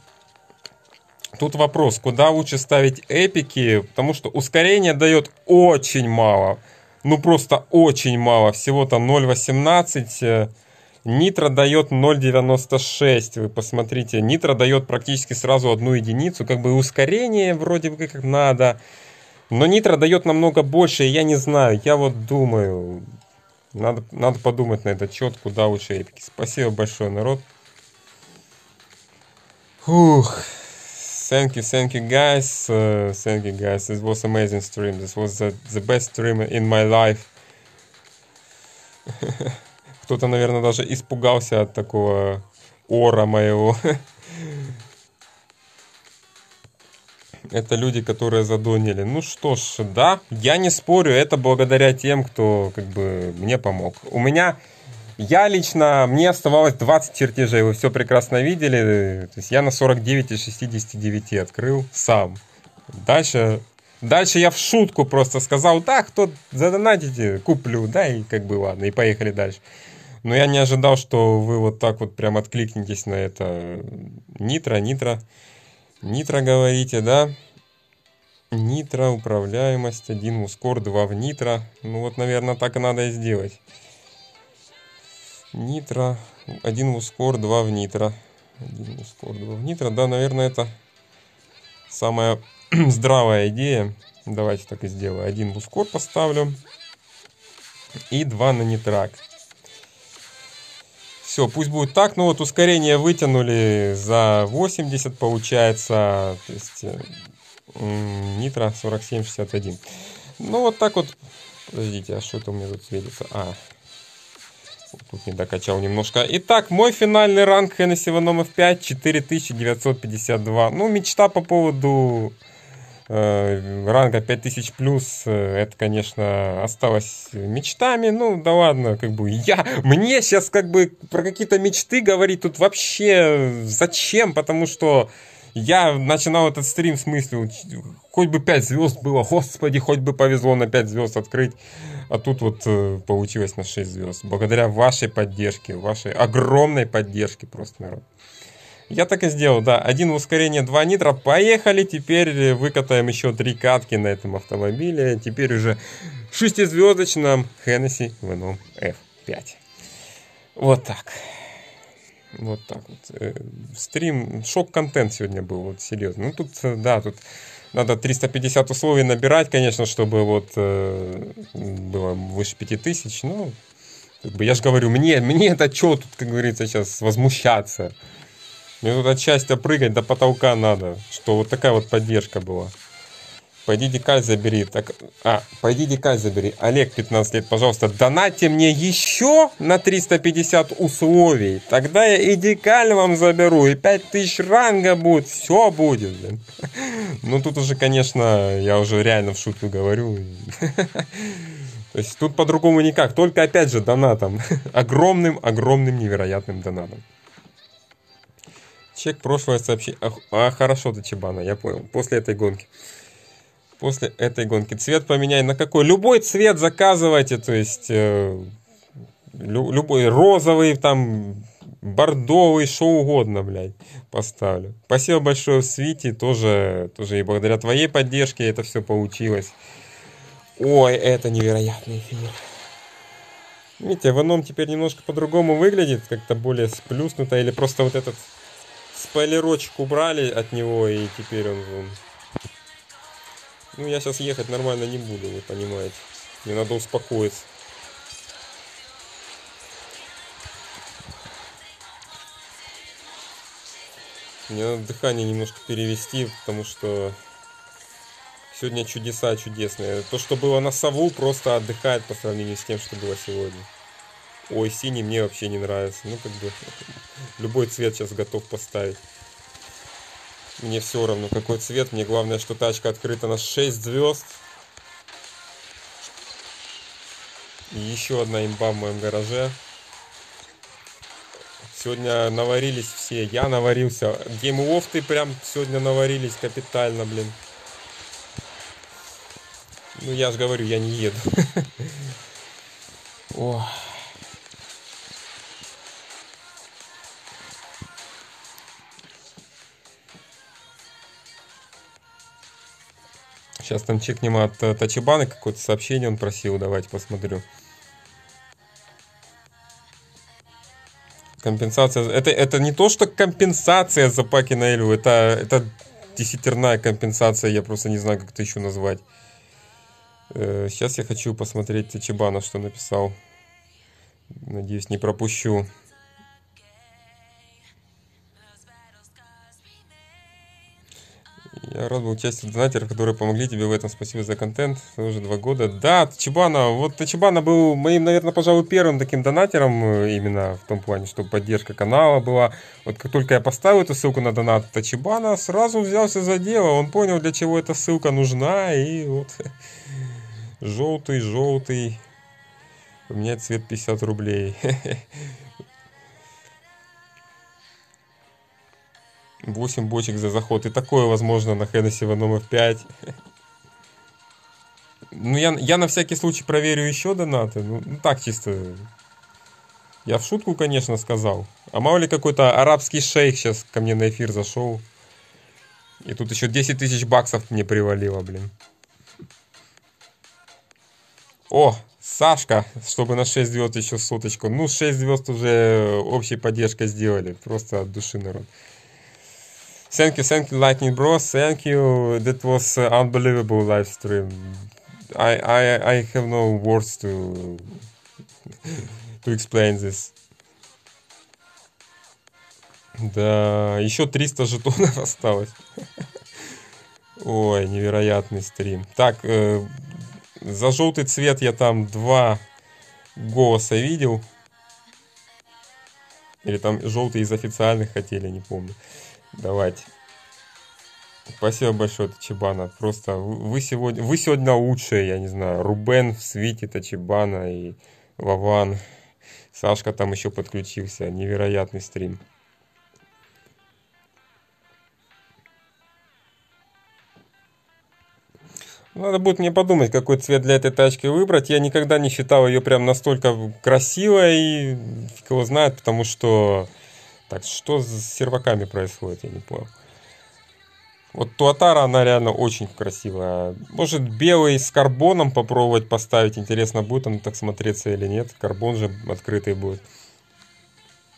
Тут вопрос, куда лучше ставить эпики, потому что ускорение дает очень мало. Ну просто очень мало. Всего там 0.18. Нитро дает 0.96. Вы посмотрите, нитро дает практически сразу одну единицу. Как бы ускорение вроде бы как надо. Но нитро дает намного больше, я не знаю. Я вот думаю, надо, надо подумать на этот счет, куда лучше эпики. Спасибо большое, народ. Фух. Thank you, thank you guys. Uh, thank you guys. This was amazing stream. This was the, the best stream in my life. Кто-то, наверное, даже испугался от такого ора моего. Это люди, которые задонили. Ну что ж, да, я не спорю, это благодаря тем, кто как бы мне помог. У меня я лично, мне оставалось 20 чертежей, вы все прекрасно видели. То есть я на 49 из 69 открыл сам. Дальше, дальше я в шутку просто сказал, да, кто задонатите, куплю, да, и как бы ладно, и поехали дальше. Но я не ожидал, что вы вот так вот прям откликнетесь на это. Нитро, нитро, нитро говорите, да? Нитро, управляемость, один ускор, два в нитро. Ну вот, наверное, так и надо и сделать. Нитро. Один в ускор, два в нитро. Один в ускор, два в нитро. Да, наверное, это самая здравая идея. Давайте так и сделаю. Один в ускор поставлю. И два на нитрак. Все, пусть будет так. Ну вот ускорение вытянули за 80 получается. То есть нитро 4761. Ну вот так вот. Подождите, а что это у меня тут светится? А, Тут не докачал немножко. Итак, мой финальный ранг Hennessy Venom F5 4952. Ну, мечта по поводу э, ранга 5000 плюс, э, это, конечно, осталось мечтами. Ну, да ладно, как бы я, мне сейчас как бы про какие-то мечты говорить тут вообще зачем, потому что я начинал этот стрим с мыслью, хоть бы 5 звезд было, господи, хоть бы повезло на 5 звезд открыть. А тут вот э, получилось на 6 звезд. Благодаря вашей поддержке, вашей огромной поддержке просто, народ. Я так и сделал, да. Один ускорение, два нитра. Поехали. Теперь выкатаем еще три катки на этом автомобиле. Теперь уже шестизвездочном Hennessy Venom F5. Вот так. Вот так вот. Э, стрим, шок-контент сегодня был, вот серьезно. Ну тут, э, да, тут надо 350 условий набирать, конечно, чтобы вот э, было выше 5000. Ну, как бы я же говорю, мне, мне это что тут, как говорится, сейчас возмущаться. Мне тут от счастья прыгать до потолка надо, что вот такая вот поддержка была. Пойди декаль забери. Так, а, пойди декаль забери. Олег, 15 лет, пожалуйста, донатьте мне еще на 350 условий. Тогда я и декаль вам заберу, и 5000 ранга будет, все будет. Блин. Ну, тут уже, конечно, я уже реально в шутку говорю. То есть тут по-другому никак, только опять же донатом. Огромным, огромным, невероятным донатом. Чек прошлое сообщение. А, а хорошо ты, Чебана, я понял. После этой гонки после этой гонки. Цвет поменяй на какой? Любой цвет заказывайте, то есть э, лю, любой розовый, там бордовый, что угодно, блядь, поставлю. Спасибо большое, Свити, тоже, тоже и благодаря твоей поддержке это все получилось. Ой, это невероятный эфир. Видите, Веном теперь немножко по-другому выглядит, как-то более сплюснуто, или просто вот этот спойлерочек убрали от него, и теперь он, ну, я сейчас ехать нормально не буду, вы понимаете. Мне надо успокоиться. Мне надо дыхание немножко перевести, потому что сегодня чудеса чудесные. То, что было на сову, просто отдыхает по сравнению с тем, что было сегодня. Ой, синий мне вообще не нравится. Ну, как бы, любой цвет сейчас готов поставить. Мне все равно, какой цвет. Мне главное, что тачка открыта на 6 звезд. И еще одна имба в моем гараже. Сегодня наварились все. Я наварился. Game of ты прям сегодня наварились капитально, блин. Ну, я же говорю, я не еду. О. Сейчас там чекнем от э, Тачибаны какое-то сообщение он просил. Давайте посмотрю. Компенсация. Это, это не то, что компенсация за паки на Эльву. Это, это десятерная компенсация. Я просто не знаю, как это еще назвать. Э, сейчас я хочу посмотреть Тачибана, что написал. Надеюсь, не пропущу. Я рад был части донатеров, которые помогли тебе в этом. Спасибо за контент. Уже два года. Да, Тачибана. Вот Тачибана был моим, наверное, пожалуй, первым таким донатером э, именно в том плане, что поддержка канала была. Вот как только я поставил эту ссылку на донат Тачибана, сразу взялся за дело. Он понял, для чего эта ссылка нужна. И вот желтый, желтый. Поменять цвет 50 рублей. 8 бочек за заход. И такое возможно на Хеннесси Ваном F5. Ну, я, я на всякий случай проверю еще донаты. Ну, ну, так чисто. Я в шутку, конечно, сказал. А мало ли какой-то арабский шейх сейчас ко мне на эфир зашел. И тут еще 10 тысяч баксов мне привалило, блин. О, Сашка, чтобы на 6 звезд еще соточку. Ну, 6 звезд уже общей поддержкой сделали. Просто от души, народ. Thank you, thank you, Lightning Bros. Thank you. That was uh, unbelievable live stream. I, I, I have no words to to explain this. Да, еще 300 жетонов осталось. Ой, невероятный стрим. Так, э, за желтый цвет я там два голоса видел. Или там желтый из официальных хотели, не помню. Давайте. Спасибо большое, Тачибана. Просто вы сегодня, вы сегодня лучшие, я не знаю. Рубен в свите Тачибана и Вован. Сашка там еще подключился. Невероятный стрим. Надо будет мне подумать, какой цвет для этой тачки выбрать. Я никогда не считал ее прям настолько красивой. Его знает, потому что так, что с серваками происходит, я не понял. Вот Туатара, она реально очень красивая. Может белый с карбоном попробовать поставить. Интересно, будет он так смотреться или нет. Карбон же открытый будет.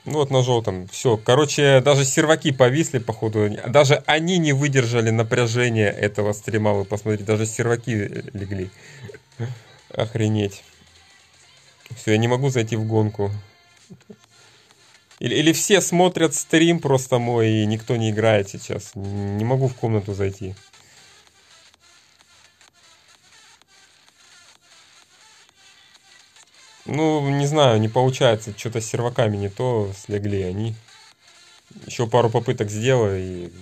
Ну вот на желтом. Все. Короче, даже серваки повисли, походу. Даже они не выдержали напряжения этого стрима. Вы посмотрите, даже серваки легли. Охренеть. Все, я не могу зайти в гонку. Или, или все смотрят стрим просто мой, и никто не играет сейчас. Не могу в комнату зайти. Ну, не знаю, не получается. Что-то с серваками не то слегли они. Еще пару попыток сделаю и...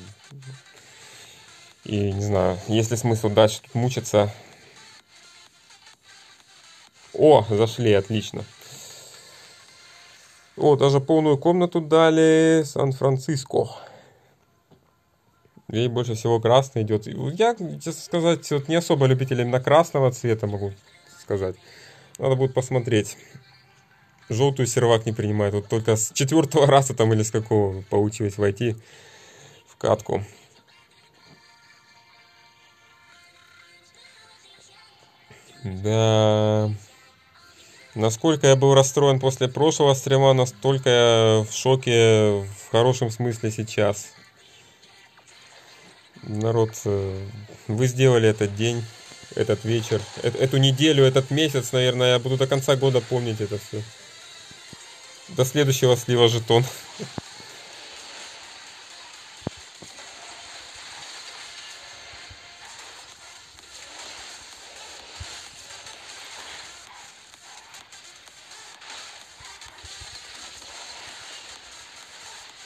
И не знаю, есть ли смысл дальше тут мучиться. О, зашли, отлично. О, даже полную комнату дали Сан-Франциско. Ей больше всего красный идет. Я, честно сказать, вот не особо любитель именно красного цвета, могу сказать. Надо будет посмотреть. Желтую сервак не принимает. Вот только с четвертого раза там или с какого получилось войти в катку. Да... Насколько я был расстроен после прошлого стрима, настолько я в шоке в хорошем смысле сейчас. Народ, э, вы сделали этот день, этот вечер, эту неделю, этот месяц, наверное, я буду до конца года помнить это все. До следующего слива жетон.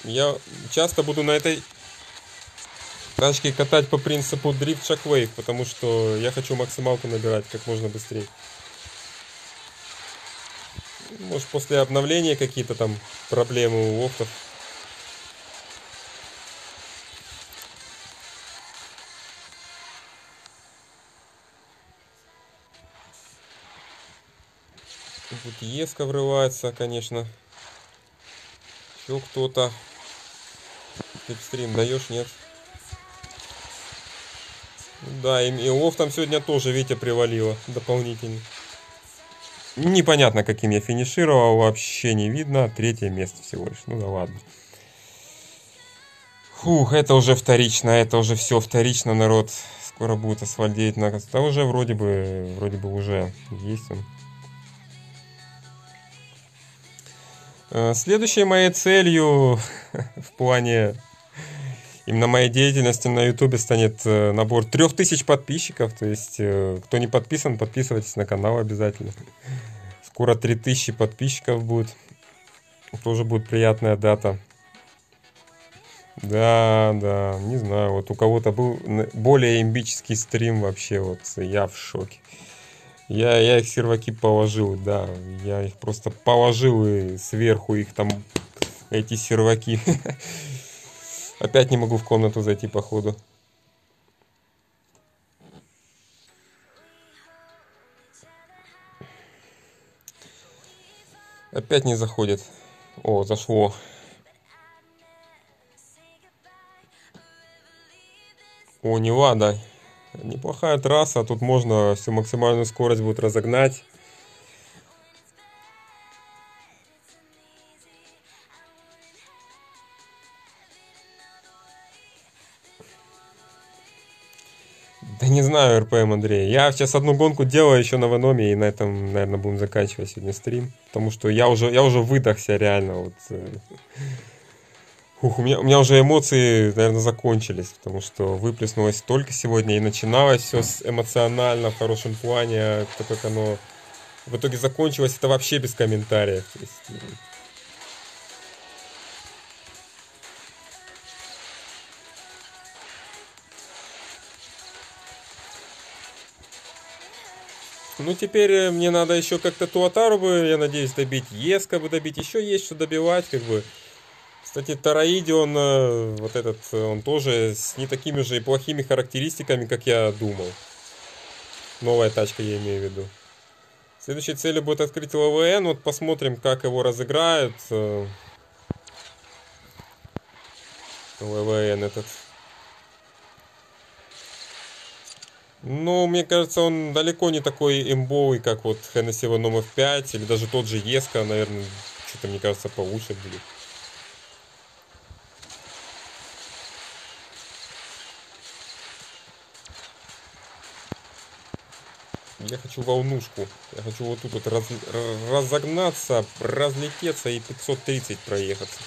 Я часто буду на этой тачке катать по принципу Drift Shockwave, потому что я хочу максималку набирать как можно быстрее. Может, после обновления какие-то там проблемы у офтов. Тут Еска врывается, конечно. Еще кто-то. Клипстрим даешь, нет? Да, и, и лов там сегодня тоже, Витя, привалило дополнительно. Непонятно, каким я финишировал, вообще не видно. Третье место всего лишь. Ну да ладно. Фух, это уже вторично, это уже все вторично, народ. Скоро будет асфальдеть на Да уже вроде бы, вроде бы уже есть он. Э, следующей моей целью в плане именно моей деятельности на ютубе станет э, набор 3000 подписчиков. То есть, э, кто не подписан, подписывайтесь на канал обязательно. Скоро 3000 подписчиков будет. Тоже будет приятная дата. Да, да, не знаю, вот у кого-то был более имбический стрим вообще, вот я в шоке. Я, я их серваки положил, да, я их просто положил и сверху их там, эти серваки. Опять не могу в комнату зайти, походу. Опять не заходит. О, зашло. О, не Невада. Неплохая трасса. Тут можно всю максимальную скорость будет разогнать. Да не знаю, РПМ Андрей. Я сейчас одну гонку делаю еще на Веноме, и на этом, наверное, будем заканчивать сегодня стрим. Потому что я уже, я уже выдохся реально. Вот. Э. Ух, у меня, у меня уже эмоции, наверное, закончились, потому что выплеснулось только сегодня, и начиналось все с эмоционально, в хорошем плане, то, как оно в итоге закончилось, это вообще без комментариев. То есть, ну, теперь э, мне надо еще как-то Туатару бы, я надеюсь, добить. Еска бы добить. Еще есть что добивать, как бы. Кстати, Тараиди, он, э, вот этот, э, он тоже с не такими же и плохими характеристиками, как я думал. Новая тачка, я имею в виду. Следующей целью будет открыть ЛВН. Вот посмотрим, как его разыграют. ЛВН этот. Ну, мне кажется, он далеко не такой имбовый, как вот Hennessy Venom F5, или даже тот же Еска, наверное, что-то, мне кажется, получше будет. Я хочу волнушку. Я хочу вот тут вот раз, разогнаться, разлететься и 530 проехаться.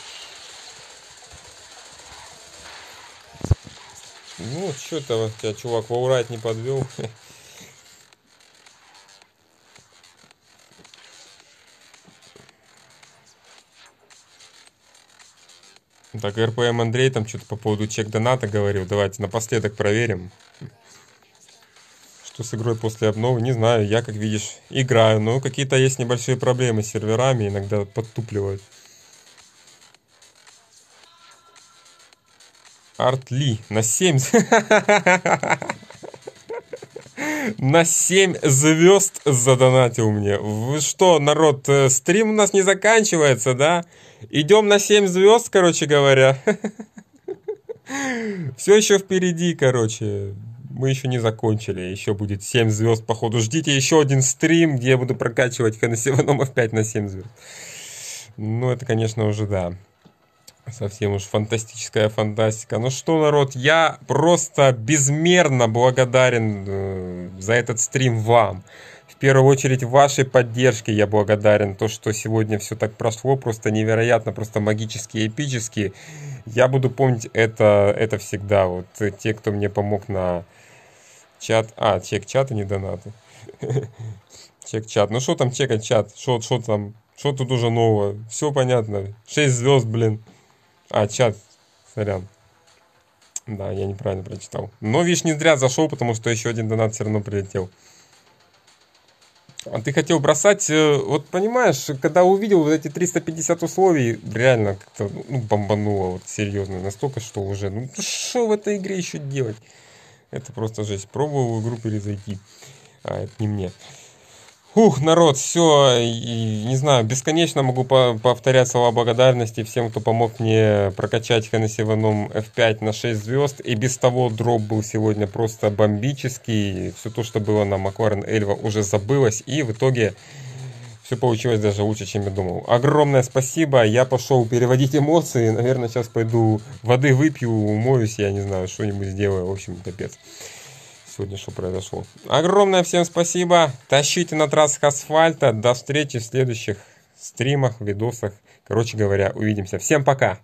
Ну, что-то тебя, чувак, ваурайт не подвел. Так, РПМ Андрей там что-то по поводу чек доната говорил. Давайте напоследок проверим. Что с игрой после обновы, не знаю. Я, как видишь, играю. Но какие-то есть небольшие проблемы с серверами. Иногда подтупливают. Артли на 7. На 7 звезд задонатил мне. Вы что, народ, э, стрим у нас не заканчивается, да? Идем на 7 звезд, короче говоря. Все еще впереди, короче. Мы еще не закончили. Еще будет 7 звезд, походу. Ждите еще один стрим, где я буду прокачивать Ханнеси Ваномов 5 на 7 звезд. Ну, это, конечно, уже да. Совсем уж фантастическая фантастика. Ну что, народ, я просто безмерно благодарен э, за этот стрим вам. В первую очередь вашей поддержке я благодарен. То, что сегодня все так прошло, просто невероятно, просто магически, эпически. Я буду помнить это, это всегда. Вот те, кто мне помог на чат. А, чек чата, не донаты. Чек чат. Ну что там чекать чат? Что там? Что тут уже нового? Все понятно. 6 звезд, блин. А, чат. Сорян. Да, я неправильно прочитал. Но, видишь, не зря зашел, потому что еще один донат все равно прилетел. А ты хотел бросать, э, вот понимаешь, когда увидел вот эти 350 условий, реально как-то ну, бомбануло вот серьезно, настолько, что уже, ну что в этой игре еще делать? Это просто жесть. Пробовал игру перезайти. А, это не мне. Ух, народ, все, не знаю, бесконечно могу повторять слова благодарности всем, кто помог мне прокачать Хеннесси Веном F5 на 6 звезд. И без того дроп был сегодня просто бомбический. Все то, что было на Макларен Эльва, уже забылось. И в итоге все получилось даже лучше, чем я думал. Огромное спасибо. Я пошел переводить эмоции. Наверное, сейчас пойду воды выпью, умоюсь, я не знаю, что-нибудь сделаю. В общем, капец сегодня что произошло. Огромное всем спасибо. Тащите на трассах асфальта. До встречи в следующих стримах, видосах. Короче говоря, увидимся. Всем пока.